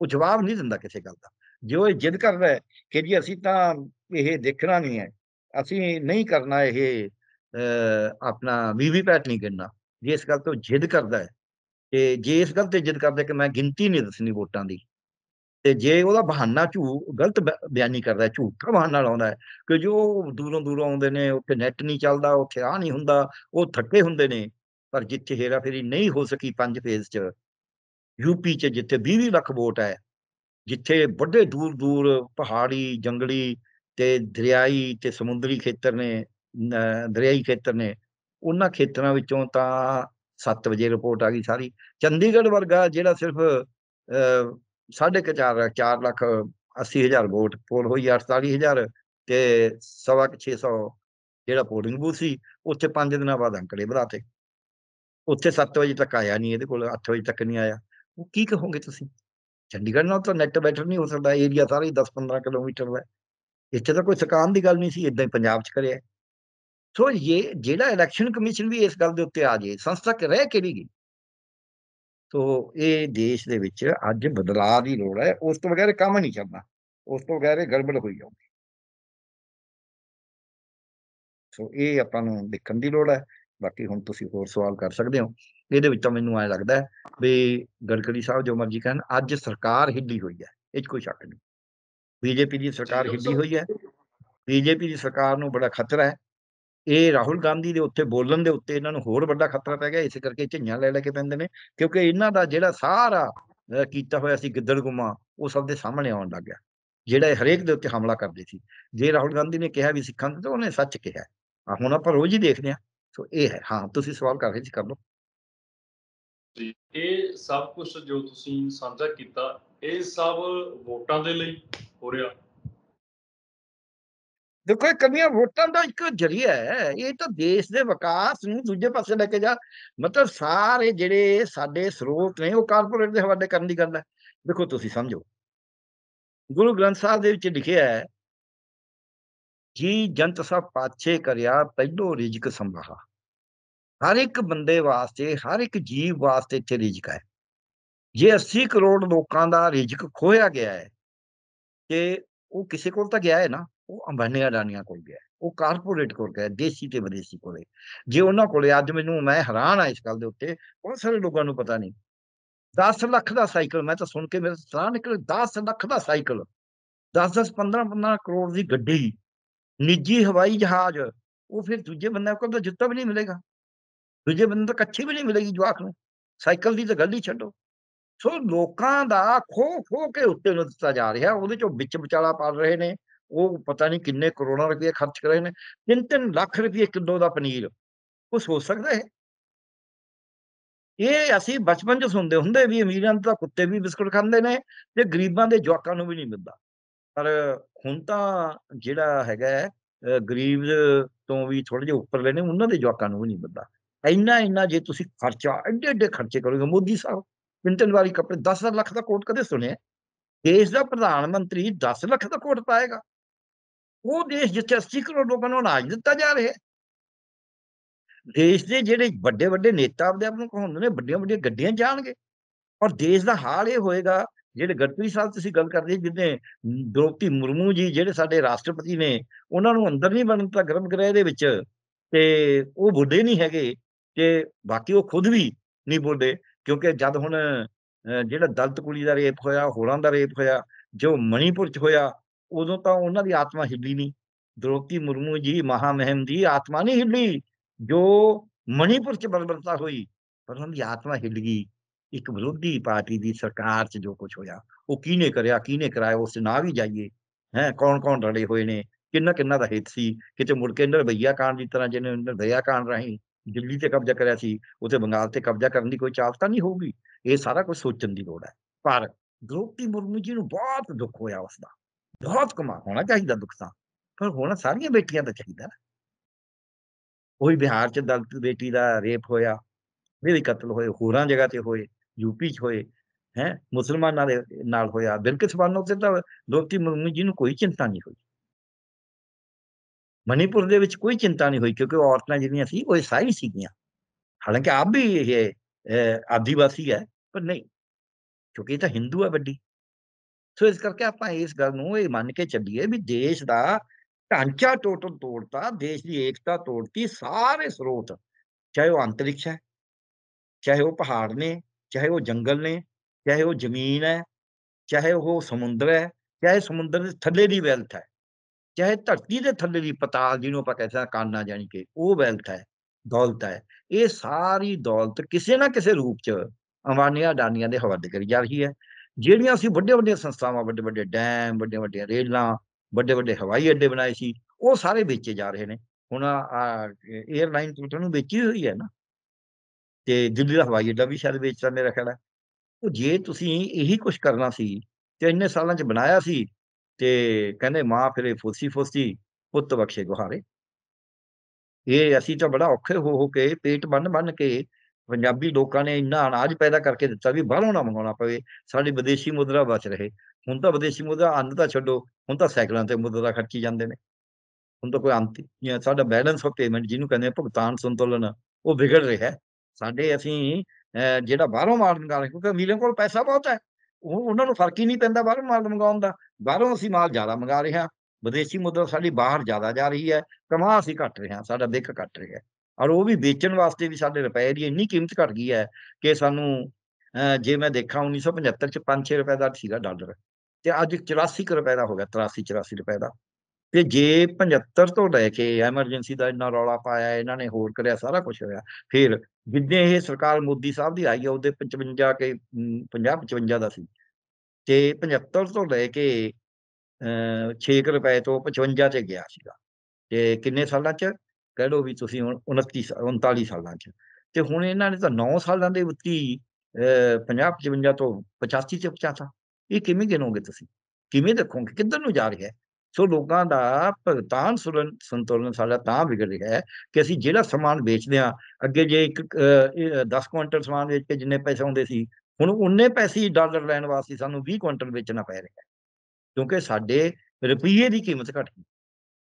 ਉਹ ਜਵਾਬ ਨਹੀਂ ਦਿੰਦਾ ਕਿਸੇ ਗੱਲ ਦਾ, ਜੇ ਉਹ ਇਹ ਜਿੱਦ ਕਰਦਾ ਹੈ ਕਿ ਜੀ ਅਸੀਂ ਤਾਂ ਇਹ ਦੇਖਣਾ ਨਹੀਂ ਹੈ, ਅਸੀਂ ਨਹੀਂ ਕਰਨਾ ਇਹ ਆਪਣਾ ਆਪਣਾ ਵੀਵੀਪੈਟ ਨਹੀਂ ਗਿਣਨਾ। ਜੇ ਇਸ ਗੱਲ ਤੋਂ ਜਿੱਦ ਕਰਦਾ ਹੈ, ਤੇ ਜੇ ਇਸ ਗੱਲ ਤੇ ਜਿੱਦ ਕਰਦਾ ਕਿ ਮੈਂ ਗਿਣਤੀ ਨਹੀਂ ਦੱਸਣੀ ਵੋਟਾਂ ਦੀ, ਤੇ ਜੇ ਉਹਦਾ ਬਹਾਨਾ ਝੂ ਗਲਤ ਬਿਆਨੀ ਕਰਦਾ ਝੂਠਾ ਬਹਾਨਾ ਲਾਉਂਦਾ ਹੈ ਕਿ ਜੋ ਦੂਰੋਂ ਦੂਰੋਂ ਆਉਂਦੇ ਨੇ, ਉੱਥੇ ਨੈਟ ਨਹੀਂ ਚੱਲਦਾ, ਉੱਥੇ ਆ ਨਹੀਂ ਹੁੰਦਾ, ਉਹ ਥੱਕੇ ਹੁੰਦੇ ਨੇ, ਪਰ ਜਿੱਥੇ ਹੇਰਾਫੇਰੀ ਨਹੀਂ ਹੋ ਸਕੀ ਪੰਜ ਫੇਜ਼ 'ਚ ਯੂਪੀ 'ਚ ਜਿੱਥੇ 20 ਲੱਖ ਵੋਟ ਹੈ, ਜਿੱਥੇ ਵੱਡੇ ਦੂਰ ਦੂਰ ਪਹਾੜੀ, ਜੰਗਲੀ ਤੇ ਦਰਿਆਈ ਤੇ ਸਮੁੰਦਰੀ ਖੇਤਰ ਨੇ ਦਰਿਆਈ ਖੇਤਰ ਨੇ। ਉਹਨਾਂ ਖੇਤਰਾਂ ਵਿੱਚੋਂ ਤਾਂ 7 ਵਜੇ ਰਿਪੋਰਟ ਆ ਗਈ ਸਾਰੀ। ਚੰਡੀਗੜ੍ਹ ਵਰਗਾ ਜਿਹੜਾ ਸਿਰਫ ਅਹ, ਸਾਢੇ ਕੁ ਚਾਰ ਚਾਰ ਲੱਖ 80 ਹਜ਼ਾਰ ਵੋਟ ਪੋਲ ਹੋਈ 48 ਹਜ਼ਾਰ ਤੇ ਸਵਾ ਕੁ 600 ਜਿਹੜਾ ਪੋਲਿੰਗ ਬੂਥ ਸੀ ਉੱਥੇ 5 ਦਿਨਾਂ ਬਾਅਦ ਅੰਕੜੇ ਵਧਾਤੇ। ਉੱਥੇ 7 ਵਜੇ ਤੱਕ ਆਇਆ ਨਹੀਂ ਇਹਦੇ ਕੋਲ 8 ਵਜੇ ਤੱਕ ਨਹੀਂ ਆਇਆ। ਉਹ ਕੀ ਕਹੋਗੇ ਤੁਸੀਂ? ਚੰਡੀਗੜ੍ਹ ਨਾਲ ਤਾਂ ਨੈਟ ਬੈਟਰ ਨਹੀਂ ਹੋ ਸਕਦਾ ਏਰੀਆ ਸਾਰਾ ਹੀ 10-15 ਕਿਲੋਮੀਟਰ ਦਾ। ਇੱਥੇ ਤਾਂ ਕੋਈ ਸਕਾਨ ਦੀ ਗੱਲ ਨਹੀਂ ਸੀ ਇਦਾਂ ਹੀ ਪੰਜਾਬ 'ਚ ਕਰਿਆ। ਸੋ ਇਹ ਜਿਹੜਾ ਇਲੈਕਸ਼ਨ ਕਮਿਸ਼ਨ ਵੀ ਇਸ ਗੱਲ ਦੇ ਉੱਤੇ ਆ ਜੇ ਸੰਸਥਾ ਕਿ ਰਹਿ ਕਿਹੜੀ ਗਈ? ਸੋ ਇਹ ਦੇਸ਼ ਦੇ ਵਿੱਚ ਅੱਜ ਬਦਲਾਅ ਦੀ ਲੋੜ ਹੈ ਉਸ ਤੋਂ ਬਗੈਰ ਕੰਮ ਨਹੀਂ ਚੱਲਣਾ ਉਸ ਤੋਂ ਬਗੈਰ ਗੜਬੜ ਹੋਈ ਜਾਊਗੀ। ਸੋ ਇਹ ਆਪਾਂ ਨੂੰ ਦੇਖਣ ਦੀ ਲੋੜ ਹੈ ਬਾਕੀ ਹੁਣ ਤੁਸੀਂ ਹੋਰ ਸਵਾਲ ਕਰ ਸਕਦੇ ਹੋ ਇਹਦੇ ਵਿੱਚ ਤਾਂ ਮੈਨੂੰ ਐ ਲੱਗਦਾ ਹੈ ਵੀ ਗਡਕਰੀ ਸਾਹਿਬ ਜੋ ਮਰਜ਼ੀ ਕਹਿਣ ਅੱਜ ਸਰਕਾਰ ਹਿੱਲੀ ਹੋਈ ਹੈ ਇਹ ਕੋਈ ਸ਼ੱਕ ਨਹੀਂ। ਬੀਜੇਪੀ ਦੀ ਸਰਕਾਰ ਹਿੱਲੀ ਹੋਈ ਹੈ। ਬੀਜੇਪੀ ਦੀ ਸਰਕਾਰ ਨੂੰ ਬੜਾ ਖਤਰਾ ਹੈ ਇਹ ਰਾਹੁਲ ਗਾਂਧੀ ਦੇ ਉੱਤੇ ਬੋਲਣ ਦੇ ਉੱਤੇ ਇਹਨਾਂ ਨੂੰ ਹੋਰ ਵੱਡਾ ਖਤਰਾ ਪੈ ਗਿਆ, ਇਸੇ ਕਰਕੇ ਝਈਆਂ ਲੈ ਲੈ ਕੇ ਪੈਂਦੇ ਨੇ, ਕਿਉਂਕਿ ਇਹਨਾਂ ਦਾ ਜਿਹੜਾ ਸਾਰਾ ਕੀਤਾ ਹੋਇਆ ਸੀ ਗਿੱਦੜਗੁਮਾ ਉਹ ਸਭ ਦੇ ਸਾਹਮਣੇ ਆਉਣ ਲੱਗ ਗਿਆ, ਜਿਹੜਾ ਹਰੇਕ ਦੇ ਉੱਤੇ ਹਮਲਾ ਕਰਦੇ ਸੀ। ਜੇ ਰਾਹੁਲ ਗਾਂਧੀ ਨੇ ਕਿਹਾ ਵੀ ਸਿੱਖਾਂ ਤੇ ਉਹਨੇ ਸੱਚ ਕਿਹਾ ਆ ਹੁਣ ਆਪਾਂ ਰੋਜ਼ ਹੀ ਦੇਖਦੇ ਹਾਂ, ਸੋ ਇਹ ਹੈ। ਹਾਂ, ਤੁਸੀਂ ਸਵਾਲ ਕਰ ਰਹੇ ਸੀ ਕਰ ਲਓ। ਜੀ, ਇਹ ਸਭ ਕੁਝ ਜੋ ਤੁਸੀਂ ਸਾਂਝਾ ਕੀਤਾ, ਇਹ ਸਭ ਵੋਟਾਂ ਦੇ ਲਈ ਹੋ ਰਿਹਾ। ਦੇਖੋ, ਇਹ ਕਮੀਆਂ ਵੋਟਾਂ ਦਾ ਇੱਕ ਜਰੀਆ ਹੈ। ਇਹ ਤਾਂ ਦੇਸ਼ ਦੇ ਵਿਕਾਸ ਨੂੰ ਦੂਜੇ ਪਾਸੇ ਲੈ ਕੇ ਜਾ। ਮਤਲਬ ਸਾਰੇ ਜਿਹੜੇ ਸਾਡੇ ਸਰੋਤ ਨੇ, ਉਹ ਕਾਰਪੋਰੇਟ ਦੇ ਹਵਾਲੇ ਕਰਨ ਦੀ ਗੱਲ ਹੈ। ਦੇਖੋ, ਤੁਸੀਂ ਸਮਝੋ। ਗੁਰੂ ਗ੍ਰੰਥ ਸਾਹਿਬ ਦੇ ਵਿੱਚ ਲਿਖਿਆ ਹੈ, ਜੀ ਜੰਤ ਸਭ ਪਾਛੇ ਕਰਿਆ, ਪਹਿਲੋ ਰਿਜਕ ਸੰਭਾਹਾ। ਹਰ ਇੱਕ ਬੰਦੇ ਵਾਸਤੇ, ਹਰ ਇੱਕ ਜੀਵ ਵਾਸਤੇ ਇੱਥੇ ਰਿਜਕ ਹੈ। ਜੇ 80 ਕਰੋੜ ਲੋਕਾਂ ਦਾ ਰਿਜਕ ਖੋਇਆ ਗਿਆ ਹੈ, ਤੇ ਉਹ ਕਿਸੇ ਕੋਲ ਤਾਂ ਗਿਆ ਹੈ ਨਾ। ਉਹ ਅੰਬਾਨੀ ਅਡਾਨੀਆਂ ਕੋਲ ਗਿਆ, ਉਹ ਕਾਰਪੋਰੇਟ ਕੋਲ ਗਿਆ, ਦੇਸੀ ਤੇ ਵਿਦੇਸੀ ਕੋਲੇ। ਜੇ ਉਹਨਾਂ ਕੋਲੇ ਅੱਜ ਮੈਨੂੰ, ਮੈਂ ਹੈਰਾਨ ਆ ਇਸ ਗੱਲ ਦੇ ਉੱਤੇ, ਬਹੁਤ ਸਾਰੇ ਲੋਕਾਂ ਨੂੰ ਪਤਾ ਨਹੀਂ। 10 ਲੱਖ ਦਾ ਸਾਈਕਲ, ਮੈਂ ਤਾਂ ਸੁਣ ਕੇ ਮੇਰੇ ਸਾਹ ਨਿਕਲ 10 ਲੱਖ ਦਾ ਸਾਈਕਲ 10 10 15 15 ਕਰੋੜ ਦੀ ਗੱਡੀ, ਨਿੱਜੀ ਹਵਾਈ ਜਹਾਜ਼, ਉਹ ਫਿਰ ਦੂਜੇ ਬੰਦੇ ਕੋਲ ਤਾਂ ਜੁੱਤਾ ਵੀ ਨਹੀਂ ਮਿਲੇਗਾ। ਦੂਜੇ ਬੰਦੇ ਤਾਂ ਕੱਛੀ ਵੀ ਨਹੀਂ ਮਿਲੇਗੀ ਜਵਾਕ ਨੂੰ। ਸਾਈਕਲ ਦੀ ਤਾਂ ਗੱਲ ਹੀ ਛੱਡੋ। ਸੋ ਲੋਕਾਂ ਦਾ ਖੋ ਖੋ ਕੇ ਉੱਤੇ ਨੂੰ ਦਿੱਤਾ ਜਾ ਰਿਹਾ, ਉਹਦੇ ਚੋਂ ਵਿੱਚ ਵਿਚਾਲਾ ਪਾ ਰਹੇ ਨੇ। ਉਹ ਪਤਾ ਨਹੀਂ ਕਿੰਨੇ ਕਰੋੜਾਂ ਰੁਪਏ ਖਰਚ ਕਰੇ ਨੇ 3-3 ਲੱਖ ਰੁਪਏ ਕਿਲੋ ਦਾ ਪਨੀਰ ਉਹ ਸੋਚ ਸਕਦਾ ਹੈ ਇਹ ਅਸੀਂ ਬਚਪਨ ਚ ਸੁਣਦੇ ਹੁੰਦੇ ਵੀ ਅਮੀਰਾਂ ਦੇ ਤਾਂ ਕੁੱਤੇ ਵੀ ਬਿਸਕੁਟ ਖਾਂਦੇ ਨੇ ਤੇ ਗਰੀਬਾਂ ਦੇ ਜਵਾਕਾਂ ਨੂੰ ਵੀ ਨਹੀਂ ਮਿਲਦਾ। ਪਰ ਹੁਣ ਤਾਂ ਜਿਹੜਾ ਹੈਗਾ ਗਰੀਬ ਤੋਂ ਵੀ ਥੋੜੇ ਜਿਹਾ ਉੱਪਰਲੇ ਨੇ, ਉਹਨਾਂ ਦੇ ਜਵਾਕਾਂ ਨੂੰ ਵੀ ਨਹੀਂ ਮਿਲਦਾ। ਇੰਨਾ ਇੰਨਾ ਜੇ ਤੁਸੀਂ ਖਰਚਾ, ਐਡੇ ਐਡੇ ਖਰਚੇ ਕਰੋਗੇ, ਮੋਦੀ ਸਾਹਿਬ, ਤਿੰਨ ਤਿੰਨ ਵਾਰੀ ਕੱਪੜੇ 10 ਲੱਖ ਦਾ ਕੋਟ ਕਦੇ ਸੁਣਿਆ? ਦੇਸ਼ ਦਾ ਪ੍ਰਧਾਨ ਮੰਤਰੀ 10 ਲੱਖ ਦਾ ਕੋਟ ਪਾਏਗਾ। ਉਹ ਦੇਸ਼ ਜਿੱਥੇ 80 ਕਰੋੜ ਲੋਕਾਂ ਨੂੰ ਅਨਾਜ ਦਿੱਤਾ ਜਾ ਰਿਹਾ ਦੇਸ਼ ਦੇ ਜਿਹੜੇ ਵੱਡੇ ਵੱਡੇ ਨੇਤਾ ਆਪਦੇ ਆਪ ਨੂੰ ਕਹਾਉਂਦੇ ਨੇ ਵੱਡੀਆਂ ਵੱਡੀਆਂ ਗੱਡੀਆਂ ਜਾਣਗੇ। ਔਰ ਦੇਸ਼ ਦਾ ਹਾਲ ਇਹ ਹੋਏਗਾ, ਜਿਹੜੇ ਗੜਕਰੀ ਸਾਹਿਬ ਤੁਸੀਂ ਗੱਲ ਕਰਦੇ ਜਿਹਨੇ ਦ੍ਰੋਪਦੀ ਮੁਰਮੂ ਜੀ ਜਿਹੜੇ ਸਾਡੇ ਰਾਸ਼ਟਰਪਤੀ ਨੇ, ਉਹਨਾਂ ਨੂੰ ਅੰਦਰ ਨਹੀਂ ਬਣਨ ਦਿੱਤਾ ਗਰਭ ਗ੍ਰਹਿ ਦੇ ਵਿੱਚ ਤੇ ਉਹ ਬੁੱਢੇ ਨਹੀਂ ਹੈਗੇ ਤੇ ਬਾਕੀ ਉਹ ਖੁਦ ਵੀ ਨਹੀਂ ਬੋਲਦੇ ਕਿਉਂਕਿ ਜਦ ਹੁਣ ਜਿਹੜਾ ਦਲਤ ਕੁੜੀ ਦਾ ਰੇਪ ਹੋਇਆ, ਹੋਰਾਂ ਦਾ ਰੇਪ ਹੋਇਆ, ਜੋ ਮਣੀਪੁਰ ਚ ਹੋਇਆ ਉਦੋਂ ਤਾਂ ਉਹਨਾਂ ਦੀ ਆਤਮਾ ਹਿੱਲੀ ਨਹੀਂ। ਦ੍ਰੋਪਦੀ ਮੁਰਮੂ ਜੀ, ਮਹਾਮਹਿਮ ਦੀ ਆਤਮਾ ਨਹੀਂ ਹਿੱਲੀ। ਜੋ ਮਣੀਪੁਰ ਚ ਬਰਬਰਤਾ ਹੋਈ, ਪਰ ਉਹਨਾਂ ਦੀ ਆਤਮਾ ਹਿੱਲ ਗਈ। ਇੱਕ ਵਿਰੋਧੀ ਪਾਰਟੀ ਦੀ ਸਰਕਾਰ ਚ ਜੋ ਕੁਝ ਹੋਇਆ, ਉਹ ਕਿਹਨੇ ਕਰਿਆ, ਕਿਹਨੇ ਕਰਾਇਆ, ਉਸ ਨਾ ਵੀ ਜਾਈਏ। ਹੈ ਕੌਣ ਕੌਣ ਰਲੇ ਹੋਏ ਨੇ? ਕਿੰਨਾ ਕਿੰਨਾ ਦਾ ਹਿੱਤ ਸੀ? ਕਿਤੇ ਮੁੜ ਕੇ ਨਿਰਭਈਆ ਕਾਂਡ ਦੀ ਤਰ੍ਹਾਂ ਜਿਹਨੇ ਨਿਰਭਈਆ ਕਾਂਡ ਰਾਹੀਂ ਦਿੱਲੀ ਤੇ ਕਬਜ਼ਾ ਕਰਿਆ ਸੀ, ਉਥੇ ਬੰਗਾਲ ਤੇ ਕਬਜ਼ਾ ਕਰਨ ਦੀ ਕੋਈ ਚਾਹਤਾ ਨਹੀਂ ਹੋਊਗੀ। ਇਹ ਸਾਰਾ ਕੁਝ ਸੋਚਣ ਦੀ ਲੋੜ ਹੈ। ਪਰ ਦ੍ਰੋਪਦੀ ਮੁਰਮੂ ਜੀ ਨੂੰ ਬਹੁਤ ਦੁੱਖ ਹੋਇਆ ਉਸ ਦਾ ਬਹੁਤ ਕਮਾ ਹੋਣਾ ਚਾਹੀਦਾ ਦੁੱਖ ਤਾਂ ਪਰ ਹੋਣਾ ਸਾਰੀਆਂ ਬੇਟੀਆਂ ਦਾ ਚਾਹੀਦਾ ਨਾ ਉਹੀ ਬਿਹਾਰ ਚ ਦਲਿਤ ਬੇਟੀ ਦਾ ਰੇਪ ਹੋਇਆ ਇਹ ਵੀ ਕਤਲ ਹੋਏ ਹੋਰਾਂ ਜਗ੍ਹਾ ਤੇ ਹੋਏ ਯੂਪੀ ਚ ਹੋਏ ਹੈ ਮੁਸਲਮਾਨਾਂ ਦੇ ਨਾਲ ਹੋਇਆ ਬਿਲਕਿਸ ਬਾਨੋ ਤੇ ਤਾਂ ਦ੍ਰੋਪਦੀ ਮੁਰਮੂ ਜੀ ਨੂੰ ਕੋਈ ਚਿੰਤਾ ਨਹੀਂ ਹੋਈ ਮਣੀਪੁਰ ਦੇ ਵਿੱਚ ਕੋਈ ਚਿੰਤਾ ਨਹੀਂ ਹੋਈ ਕਿਉਂਕਿ ਉਹ ਔਰਤਾਂ ਜਿਹੜੀਆਂ ਸੀ ਉਹ ਈਸਾਈ ਸੀਗੀਆਂ ਹਾਲਾਂਕਿ ਆਪ ਵੀ ਇਹ ਅਹ, ਆਦੀਵਾਸੀ ਹੈ ਪਰ ਨਹੀਂ ਕਿਉਂਕਿ ਇਹ ਤਾਂ ਹਿੰਦੂ ਹੈ ਵੱਡੀ ਸੋ ਇਸ ਕਰਕੇ ਆਪਾਂ ਇਸ ਗੱਲ ਨੂੰ ਇਹ ਮੰਨ ਕੇ ਚੱਲੀਏ ਵੀ ਦੇਸ਼ ਦਾ ਢਾਂਚਾ ਟੋਟਲ ਤੋੜਤਾ, ਦੇਸ਼ ਦੀ ਏਕਤਾ ਤੋੜਤੀ, ਸਾਰੇ ਸਰੋਤ, ਚਾਹੇ ਉਹ ਅੰਤਰਿਕਸ਼ ਹੈ, ਚਾਹੇ ਉਹ ਪਹਾੜ ਨੇ, ਚਾਹੇ ਉਹ ਜੰਗਲ ਨੇ, ਚਾਹੇ ਉਹ ਜ਼ਮੀਨ ਹੈ, ਚਾਹੇ ਉਹ ਸਮੁੰਦਰ ਹੈ, ਚਾਹੇ ਸਮੁੰਦਰ ਦੇ ਥੱਲੇ ਦੀ ਵੈਲਥ ਹੈ, ਚਾਹੇ ਧਰਤੀ ਦੇ ਥੱਲੇ ਦੀ ਪਤਾਲ ਜਿਹਨੂੰ ਆਪਾਂ ਕਹਿੰਦੇ ਹਾਂ ਕਾਨਾ ਜਾਣੀ ਕਿ ਉਹ ਵੈਲਥ ਹੈ, ਦੌਲਤ ਹੈ, ਇਹ ਸਾਰੀ ਦੌਲਤ ਕਿਸੇ ਨਾ ਕਿਸੇ ਰੂਪ ਚ ਅੰਬਾਨੀਆਂ ਅਡਾਨੀਆਂ ਦੇ ਹਵਾਲੇ ਕਰੀ ਜਾ ਰਹੀ ਹੈ। ਜਿਹੜੀਆਂ ਅਸੀਂ ਵੱਡੇ ਵੱਡੇ ਸੰਸਥਾਵਾਂ, ਵੱਡੇ ਵੱਡੇ ਡੈਮ, ਵੱਡੇ ਵੱਡੇ ਰੇਲਾਂ, ਵੱਡੇ ਵੱਡੇ ਹਵਾਈ ਅੱਡੇ ਬਣਾਏ ਸੀ, ਉਹ ਸਾਰੇ ਵੇਚੇ ਜਾ ਰਹੇ ਨੇ। ਹੁਣ 에ਅਰਲਾਈਨ ਟੂਟਰ ਨੂੰ ਵੇਚੀ ਹੋਈ ਹੈ ਨਾ, ਤੇ ਦਿੱਲੀ ਦਾ ਹਵਾਈ ਅੱਡਾ ਵੀ ਸ਼ਾਇਦ ਵੇਚਦਾ ਮੇਰਾ ਖਿਆਲ ਹੈ। ਉਹ ਜੇ ਤੁਸੀਂ ਇਹੀ ਕੁਝ ਕਰਨਾ ਸੀ, ਤੇ ਇੰਨੇ ਸਾਲਾਂ ਚ ਬਣਾਇਆ ਸੀ, ਤੇ ਕਹਿੰਦੇ ਮਾਂ ਫਿਰੇ ਫੋਸੀ ਫੋਸੀ, ਪੁੱਤ ਬਖਸ਼ੇ ਗੁਹਾਰੇ। ਇਹ ਅਸੀਂ ਤਾਂ ਬੜਾ ਔਖੇ ਹੋ ਹੋ ਕੇ, ਪੇਟ ਬੰਨ ਬੰਨ ਕੇ ਪੰਜਾਬੀ ਲੋਕਾਂ ਨੇ ਇੰਨਾ ਅਨਾਜ ਪੈਦਾ ਕਰਕੇ ਦਿੱਤਾ ਵੀ ਬਾਹਰੋਂ ਨਾ ਮੰਗਾਉਣਾ ਪਵੇ, ਸਾਡੀ ਵਿਦੇਸ਼ੀ ਮੁਦਰਾ ਬਚ ਰਹੇ। ਹੁਣ ਤਾਂ ਵਿਦੇਸ਼ੀ ਮੁਦਰਾ ਅੰਨ ਤਾਂ ਛੱਡੋ, ਹੁਣ ਤਾਂ ਸਾਈਕਲਾਂ ਤੇ ਮੁਦਰਾ ਖਰਚੀ ਜਾਂਦੇ ਨੇ। ਹੁਣ ਤਾਂ ਕੋਈ ਅੰਤ ਜਾਂ ਸਾਡਾ ਬੈਲੈਂਸ ਆਫ ਪੇਮੈਂਟ ਜਿਹਨੂੰ ਕਹਿੰਦੇ ਆ, ਭੁਗਤਾਨ ਸੰਤੁਲਨ, ਉਹ ਵਿਗੜ ਰਿਹਾ ਹੈ। ਸਾਡੇ ਅਸੀਂ ਜਿਹੜਾ ਬਾਹਰੋਂ ਮਾਲ ਮੰਗਾ ਰਹੇ, ਕਿਉਂਕਿ ਅਮੀਰਾਂ ਕੋਲ ਪੈਸਾ ਬਹੁਤ ਹੈ, ਉਹ, ਉਹਨਾਂ ਨੂੰ ਫ਼ਰਕ ਹੀ ਨਹੀਂ ਪੈਂਦਾ ਬਾਹਰੋਂ ਮਾਲ ਮੰਗਾਉਣ ਦਾ। ਬਾਹਰੋਂ ਅਸੀਂ ਮਾਲ ਜ਼ਿਆਦਾ ਮੰਗਾ ਰਹੇ ਹਾਂ, ਵਿਦੇਸ਼ੀ ਮੁਦਰਾ ਸਾਡੀ ਬਾਹਰ ਜ਼ਿਆਦਾ ਜਾ ਰਹੀ ਹੈ, ਕਮਾ ਅਸੀਂ ਘਟ ਰਹੇ ਹਾਂ, ਸਾਡਾ ਵਿੱਕ ਘਟ ਰਿਹਾ ਹੈ। ਔਰ ਉਹ ਵੀ ਵੇਚਣ ਵਾਸਤੇ ਵੀ ਸਾਡੇ ਰੁਪਏ ਦੀ ਇੰਨੀ ਕੀਮਤ ਘਟ ਗਈ ਹੈ ਕਿ ਸਾਨੂੰ ਜੇ ਮੈਂ ਦੇਖਾਂ 1975 ਚ 5-6 ਰੁਪਏ ਦਾ ਸੀਗਾ ਡਾਲਰ ਤੇ ਅੱਜ 84 ਕੁ ਰੁਪਏ ਦਾ ਹੋ ਗਿਆ 83 84 ਰੁਪਏ ਦਾ। ਤੇ ਜੇ 75 ਤੋਂ ਲੈ ਕੇ ਐਮਰਜੈਂਸੀ ਦਾ ਇੰਨਾ ਰੌਲਾ ਪਾਇਆ, ਇਹਨਾਂ ਨੇ ਹੋਰ ਕਰਿਆ, ਸਾਰਾ ਕੁਝ ਹੋਇਆ, ਫਿਰ ਜਿੱਦਾਂ ਇਹ ਸਰਕਾਰ ਮੋਦੀ ਸਾਹਿਬ ਦੀ ਆਈ ਹੈ ਉਹਦੇ 55 ਕੇ 50 55 ਦਾ ਸੀ। ਤੇ 75 ਤੋਂ ਲੈ ਕੇ, ਅਹ 6 ਰੁਪਏ ਤੋਂ 55 ਤੇ ਗਿਆ ਸੀਗਾ। ਤੇ ਕਿੰਨੇ ਸਾਲਾਂ ਚ? ਕਹਿ ਲਓ ਵੀ ਤੁਸੀਂ ਹੁਣ 29 ਸਾ- 39 ਸਾਲਾਂ ਚ। ਤੇ ਹੁਣ ਇਹਨਾਂ ਨੇ ਤਾਂ 9 ਸਾਲਾਂ ਦੇ ਉੱਤੇ ਹੀ 50 55 ਤੋਂ 85 ਤੇ ਪਹੁੰਚਾਤਾ। ਇਹ ਕਿਵੇਂ ਗਿਣੋਗੇ ਤੁਸੀਂ? ਕਿਵੇਂ ਦੇਖੋਗੇ? ਕਿੱਧਰ ਨੂੰ ਜਾ ਰਿਹਾ ਹੈ? ਸੋ ਲੋਕਾਂ ਦਾ ਭਗਤਾਨ ਸੁਲਨ ਸੰਤੁਲਨ ਸਾਡਾ ਤਾਂ ਵਿਗੜ ਰਿਹਾ ਹੈ ਕਿ ਅਸੀਂ ਜਿਹੜਾ ਸਮਾਨ ਵੇਚਦੇ ਹਾਂ, ਅੱਗੇ ਜੇ ਇੱਕ 10 ਕੁਇੰਟਲ ਸਮਾਨ ਵੇਚ ਕੇ ਜਿੰਨੇ ਪੈਸੇ ਆਉਂਦੇ ਸੀ, ਹੁਣ ਉਨੇ ਪੈਸੇ ਡਾਲਰ ਲੈਣ ਵਾਸਤੇ ਸਾਨੂੰ 20 ਕੁਇੰਟਲ ਵੇਚਣਾ ਪੈ ਰਿਹਾ ਹੈ। ਕਿਉਂਕਿ ਸਾਡੇ ਰੁਪਈਏ ਦੀ ਕੀਮਤ ਘਟ ਗਈ।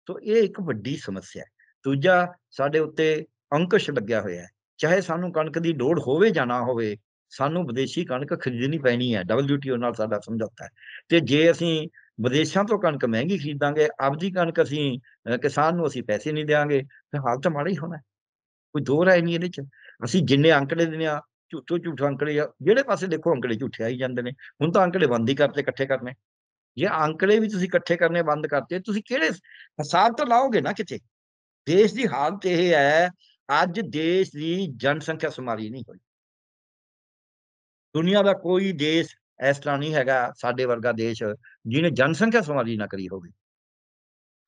ਸੋ ਇਹ ਇੱਕ ਵੱਡੀ ਸਮੱਸਿਆ ਹੈ। ਦੂਜਾ ਸਾਡੇ ਉੱਤੇ ਅੰਕੁਸ਼ ਲੱਗਿਆ ਹੋਇਆ ਹੈ। ਚਾਹੇ ਸਾਨੂੰ ਕਣਕ ਦੀ ਲੋੜ ਹੋਵੇ ਜਾਂ ਨਾ ਹੋਵੇ, ਸਾਨੂੰ ਵਿਦੇਸ਼ੀ ਕਣਕ ਖਰੀਦਣੀ ਪੈਣੀ ਹੈ WTO ਨਾਲ ਸਾਡਾ ਸਮਝੌਤਾ ਹੈ। ਤੇ ਜੇ ਅਸੀਂ ਵਿਦੇਸ਼ਾਂ ਤੋਂ ਕਣਕ ਮਹਿੰਗੀ ਖਰੀਦਾਂਗੇ, ਆਪਦੀ ਕਣਕ ਅਸੀਂ ਕਿਸਾਨ ਨੂੰ ਅਸੀਂ ਪੈਸੇ ਨਹੀਂ ਦੇਵਾਂਗੇ ਤੇ ਹਾਲਤ ਤਾਂ ਮਾੜਾ ਹੀ ਹੋਣਾ ਕੋਈ ਦੋ ਰਾਏ ਨਹੀਂ ਇਹਦੇ ਚ। ਅਸੀਂ ਜਿੰਨੇ ਅੰਕੜੇ ਦਿੰਦੇ ਆ ਝੂਠੋ ਝੂਠ ਅੰਕੜੇ ਆ, ਜਿਹੜੇ ਪਾਸੇ ਦੇਖੋ ਅੰਕੜੇ ਝੂਠੇ ਆਈ ਜਾਂਦੇ ਨੇ, ਹੁਣ ਤਾਂ ਅੰਕੜੇ ਬੰਦ ਹੀ ਕਰਤੇ, ਇਕੱਠੇ ਕਰਨੇ। ਜੇ ਅੰਕੜੇ ਵੀ ਤੁਸੀਂ ਇਕੱਠੇ ਕਰਨੇ ਬੰਦ ਕਰਤੇ, ਤੁਸੀਂ ਕਿਹੜੇ ਹਿਸਾਬ ਤੋਂ ਲਾਓਗੇ ਨਾ ਕਿਤੇ? ਦੇਸ਼ ਦੀ ਹਾਲਤ ਇਹ ਹੈ ਅੱਜ ਦੇਸ਼ ਦੀ ਜਨਸੰਖਿਆ ਸੁਮਾਰੀ ਨਹੀਂ ਹੋਈ। ਦੁਨੀਆ ਦਾ ਕੋਈ ਦੇਸ਼ ਇਸ ਤਰ੍ਹਾਂ ਨਹੀਂ ਹੈਗਾ ਸਾਡੇ ਵਰਗਾ ਦੇਸ਼ ਜਿਹਨੇ ਜਨਸੰਖਿਆ ਸੁਮਾਰੀ ਨਾ ਕਰੀ ਹੋਵੇ।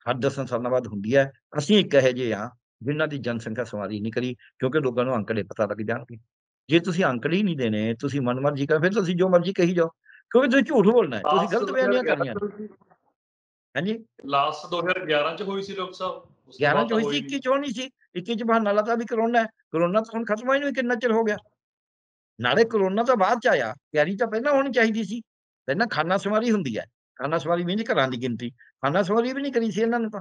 ਹਰ ਦਸਾਂ ਸਾਲਾਂ ਬਾਅਦ ਹੁੰਦੀ ਹੈ ਅਸੀਂ ਇੱਕ ਇਹੋ ਜਿਹੇ ਆ ਜਿਨ੍ਹਾਂ ਦੀ ਜਨਸੰਖਿਆ ਸੁਮਾਰੀ ਨਹੀਂ ਕਰੀ ਕਿਉਂਕਿ ਲੋਕਾਂ ਨੂੰ ਅੰਕੜੇ ਪਤਾ ਲੱਗ ਜਾਣਗੇ। ਜੇ ਤੁਸੀਂ ਅੰਕੜੇ ਹੀ ਨਹੀਂ ਦੇਣੇ ਤੁਸੀਂ ਮਨਮਰਜ਼ੀ ਕਰ ਫਿਰ ਤੁਸੀਂ ਜੋ ਮਰਜ਼ੀ ਕਹੀ ਜਾਓ ਕਿਉਂਕਿ ਤੁਸੀਂ ਝੂਠ ਬੋਲਣਾ ਹੈ ਤੁਸੀਂ ਗਲਤ ਬਿਆਨੀਆਂ ਕਰਨੀਆਂ ਹਾਂਜੀ? ਲਾਸਟ 2011 ਚ ਹੋਈ ਸੀ ਲੋਕ ਤੋਂ 11 ਬਾਅਦ ਚ ਹੋਈ ਸੀ ਨਹੀਂ। 21 ਚੋਂ ਨਹੀਂ ਸੀ। 21 ਚ ਬਹਾਨਾ ਲਾਤਾ ਵੀ ਕਰੋਨਾ ਹੈ। ਕਰੋਨਾ ਤਾਂ ਹੁਣ ਖਤਮ ਹੋਈ ਨੂੰ ਕਿੰਨਾ ਚਿਰ ਹੋ ਗਿਆ? ਨਾਲੇ ਕਰੋਨਾ ਤਾਂ ਬਾਅਦ ਚ ਆਇਆ। ਤਿਆਰੀ ਤਾਂ ਪਹਿਲਾਂ ਹੋਣੀ ਚਾਹੀਦੀ ਸੀ। ਪਹਿਲਾਂ ਖਾਨਾ ਸਵਾਰੀ ਹੁੰਦੀ ਹੈ। ਖਾਨਾ ਸਵਾਰੀ ਵੀ ਨਹੀਂ ਘਰਾਂ ਦੀ ਗਿਣਤੀ। ਖਾਨਾ ਸਵਾਰੀ ਵੀ ਨਹੀਂ ਕਰੀ ਸੀ ਇਹਨਾਂ ਨੇ ਤਾਂ।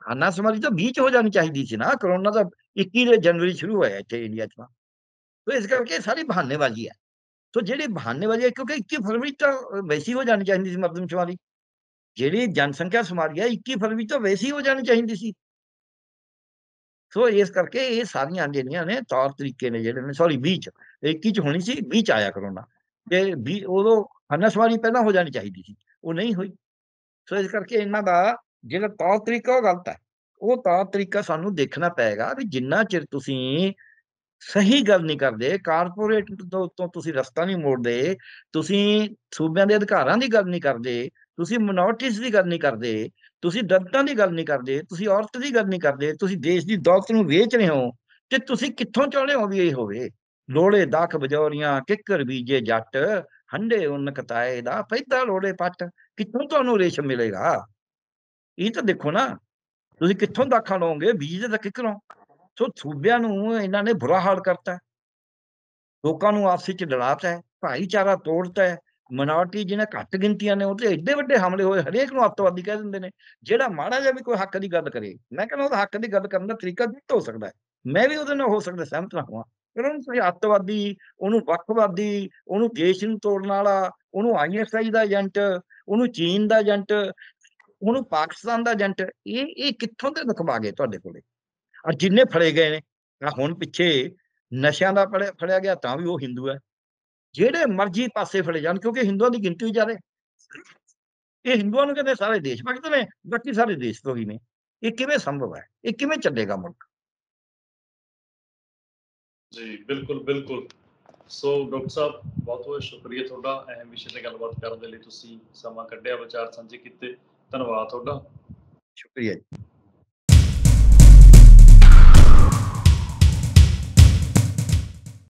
ਖਾਨਾ ਸਵਾਰੀ ਤਾਂ 20 ਚ ਹੋ ਜਾਣੀ ਚਾਹੀਦੀ ਸੀ ਨਾ। ਕਰੋਨਾ ਤਾਂ 21 ਦੇ ਜਨਵਰੀ ਸ਼ੁਰੂ ਹੋਇਆ ਇੱਥੇ ਇੰਡੀਆ 'ਚ ਤਾਂ। ਇਸ ਕਰਕੇ ਸਾਰੀ ਬਹਾਨੇਬਾਜ਼ੀ ਹੈ। ਤੋ ਜਿਹੜੇ ਬਹਾਨੇਬਾਜ਼ੀ ਕਿਉਂਕਿ 21 ਫਰਵਰੀ ਤਾਂ ਵੈਸੀ ਹੋ ਜਾਣੀ ਚਾਹੀਦੀ ਸੀ ਮਰਦਮਸ਼ੁਮਾਰੀ ਜਿਹੜੀ ਜਨਸੰਖਿਆ ਸੁਮਾਰੀ ਹੈ 21 ਫਰਵਰੀ ਤੋਂ ਵੈਸੀ ਹੋ ਜਾਣੀ ਚਾਹੀਦੀ ਸੀ। ਸੋ ਇਸ ਕਰਕੇ ਇਹ ਸਾਰੀਆਂ ਜਿਹੜੀਆਂ ਨੇ ਤੌਰ ਤਰੀਕੇ ਨੇ ਜਿਹੜੇ ਨੇ ਸੌਰੀ 20 ਚ 21 ਚ ਹੋਣੀ ਸੀ 20 ਚ ਆਇਆ ਕਰੋਨਾ। ਤੇ 20 ਉਦੋਂ ਖਾਨਾ ਸਵਾਰੀ ਪਹਿਲਾਂ ਹੋ ਜਾਣੀ ਚਾਹੀਦੀ ਸੀ, ਉਹ ਨਹੀਂ ਹੋਈ। ਸੋ ਇਸ ਕਰਕੇ ਇਹਨਾਂ ਦਾ ਜਿਹੜਾ ਤੌਰ ਤਰੀਕਾ ਉਹ ਗਲਤ ਹੈ। ਉਹ ਤੌਰ ਤਰੀਕਾ ਸਾਨੂੰ ਦੇਖਣਾ ਪਏਗਾ ਵੀ ਜਿੰਨਾ ਚਿਰ ਤੁਸੀਂ ਸਹੀ ਗੱਲ ਨਹੀਂ ਕਰਦੇ, ਕਾਰਪੋਰੇਟ ਤੋਂ ਤੁਸੀਂ ਰਸਤਾ ਨਹੀਂ ਮੋੜਦੇ, ਤੁਸੀਂ ਸੂਬਿਆਂ ਦੇ ਅਧਿਕਾਰਾਂ ਦੀ ਗੱਲ ਨਹੀਂ ਕਰਦੇ ਤੁਸੀਂ ਮਿਨੋਰਟੀਜ਼ ਦੀ ਗੱਲ ਨਹੀਂ ਕਰਦੇ, ਤੁਸੀਂ ਦਲਿਤਾਂ ਦੀ ਗੱਲ ਨਹੀਂ ਕਰਦੇ, ਤੁਸੀਂ ਔਰਤ ਦੀ ਗੱਲ ਨਹੀਂ ਕਰਦੇ, ਤੁਸੀਂ ਦੇਸ਼ ਦੀ ਦੌਲਤ ਨੂੰ ਵੇਚ ਰਹੇ ਹੋ ਤੇ ਤੁਸੀਂ ਕਿੱਥੋਂ ਚਾਹੁੰਦੇ ਹੋ ਵੀ ਇਹ ਹੋਵੇ? ਲੋੜੇ ਦਾਖ ਬਜੌਰੀਆਂ, ਕਿੱਕਰ ਬੀਜੇ ਜੱਟ, ਹੰਡੇ ਉਨ ਕਤਾਏ ਦਾ ਪੈਦਾ ਲੋੜੇ ਪੱਟ, ਕਿੱਥੋਂ ਤੁਹਾਨੂੰ ਰੇਸ਼ਮ ਮਿਲੇਗਾ? ਇਹ ਤਾਂ ਦੇਖੋ ਨਾ, ਤੁਸੀਂ ਕਿੱਥੋਂ ਦਾਖਾਂ ਲਓਗੇ? ਬੀਜ ਦੇ ਤਾਂ ਕਿੱਕਰੋਂ ਸੋ ਸੂਬਿਆਂ ਨੂੰ ਇਹਨਾਂ ਨੇ ਬੁਰਾ ਹਾਲ ਕਰਤਾ। ਲੋਕਾਂ ਨੂੰ ਆਪਸ ਵਿੱਚ ਲੜਾਤਾ ਹੈ, ਭਾਈਚਾਰਾ ਤੋੜਤਾ ਹੈ ਮਿਨੋਰਟੀ ਜਿਹਨੇ ਘੱਟ ਗਿਣਤੀਆਂ ਨੇ ਉਹਦੇ ਐਡੇ ਵੱਡੇ ਹਮਲੇ ਹੋਏ, ਹਰੇਕ ਨੂੰ ਅੱਤਵਾਦੀ ਕਹਿ ਦਿੰਦੇ ਨੇ, ਜਿਹੜਾ ਮਾੜਾ ਜਿਹਾ ਵੀ ਕੋਈ ਹੱਕ ਦੀ ਗੱਲ ਕਰੇ। ਮੈਂ ਕਹਿੰਦਾ ਉਹਦਾ ਹੱਕ ਦੀ ਗੱਲ ਕਰਨ ਦਾ ਤਰੀਕਾ ਗਲਤ ਹੋ ਸਕਦਾ ਹੈ। ਮੈਂ ਵੀ ਉਹਦੇ ਨਾਲ ਹੋ ਸਕਦਾ, ਸਹਿਮਤ ਨਾ ਹੋਵਾਂ। ਪਰ ਉਹਨੂੰ ਤੁਸੀਂ ਅੱਤਵਾਦੀ, ਉਹਨੂੰ ਵੱਖਵਾਦੀ ਉਹਨੂੰ ਦੇਸ਼ ਨੂੰ ਤੋੜਨ ਵਾਲਾ, ਉਹਨੂੰ ਆਈਐਸਆਈ ਦਾ ਏਜੰਟ, ਉਹਨੂੰ ਚੀਨ ਦਾ ਏਜੰਟ, ਉਹਨੂੰ ਪਾਕਿਸਤਾਨ ਦਾ ਏਜੰਟ, ਇਹ ਇਹ ਕਿੱਥੋਂ ਦੇ ਲਖਵਾ ਗਏ ਤੁਹਾਡੇ ਕੋਲੇ? ਔਰ ਜਿੰਨੇ ਫੜੇ ਗਏ ਨੇ, ਆਹ ਹੁਣ ਪਿੱਛੇ ਨਸ਼ਿਆਂ ਦਾ ਫੜਿਆ ਫੜਿਆ ਗਿਆ ਤਾਂ ਵੀ ਉਹ ਹਿੰਦੂ ਹੈ। ਜਿਹੜੇ ਮਰਜ਼ੀ ਪਾਸੇ ਫੜੇ ਜਾਣ ਕਿਉਂਕਿ ਹਿੰਦੂਆਂ ਦੀ ਗਿਣਤੀ ਜ਼ਿਆਦਾ ਇਹ ਹਿੰਦੂਆਂ ਨੂੰ ਕਹਿੰਦੇ ਸਾਰੇ ਦੇਸ਼ ਭਗਤ ਨੇ ਬਾਕੀ ਸਾਰੇ ਦੇਸ਼ ਤੋਂ ਹੀ ਨੇ। ਇਹ ਕਿਵੇਂ ਸੰਭਵ ਹੈ? ਇਹ ਕਿਵੇਂ ਚੱਲੇਗਾ ਮੁਲਕ? ਜੀ ਬਿਲਕੁਲ ਬਿਲਕੁਲ। ਸੋ ਡਾਕਟਰ ਸਾਹਿਬ ਬਹੁਤ ਬਹੁਤ ਸ਼ੁਕਰੀਆ ਤੁਹਾਡਾ ਅਹਿਮ ਵਿਸ਼ੇ ਤੇ ਗੱਲਬਾਤ ਕਰਨ ਦੇ ਲਈ ਤੁਸੀਂ ਸਮਾਂ ਕੱਢਿਆ ਵਿਚਾਰ ਸਾਂਝੇ ਕੀਤੇ। ਧੰਨਵਾਦ ਤੁਹਾਡਾ। ਸ਼ੁਕਰੀਆ ਜੀ।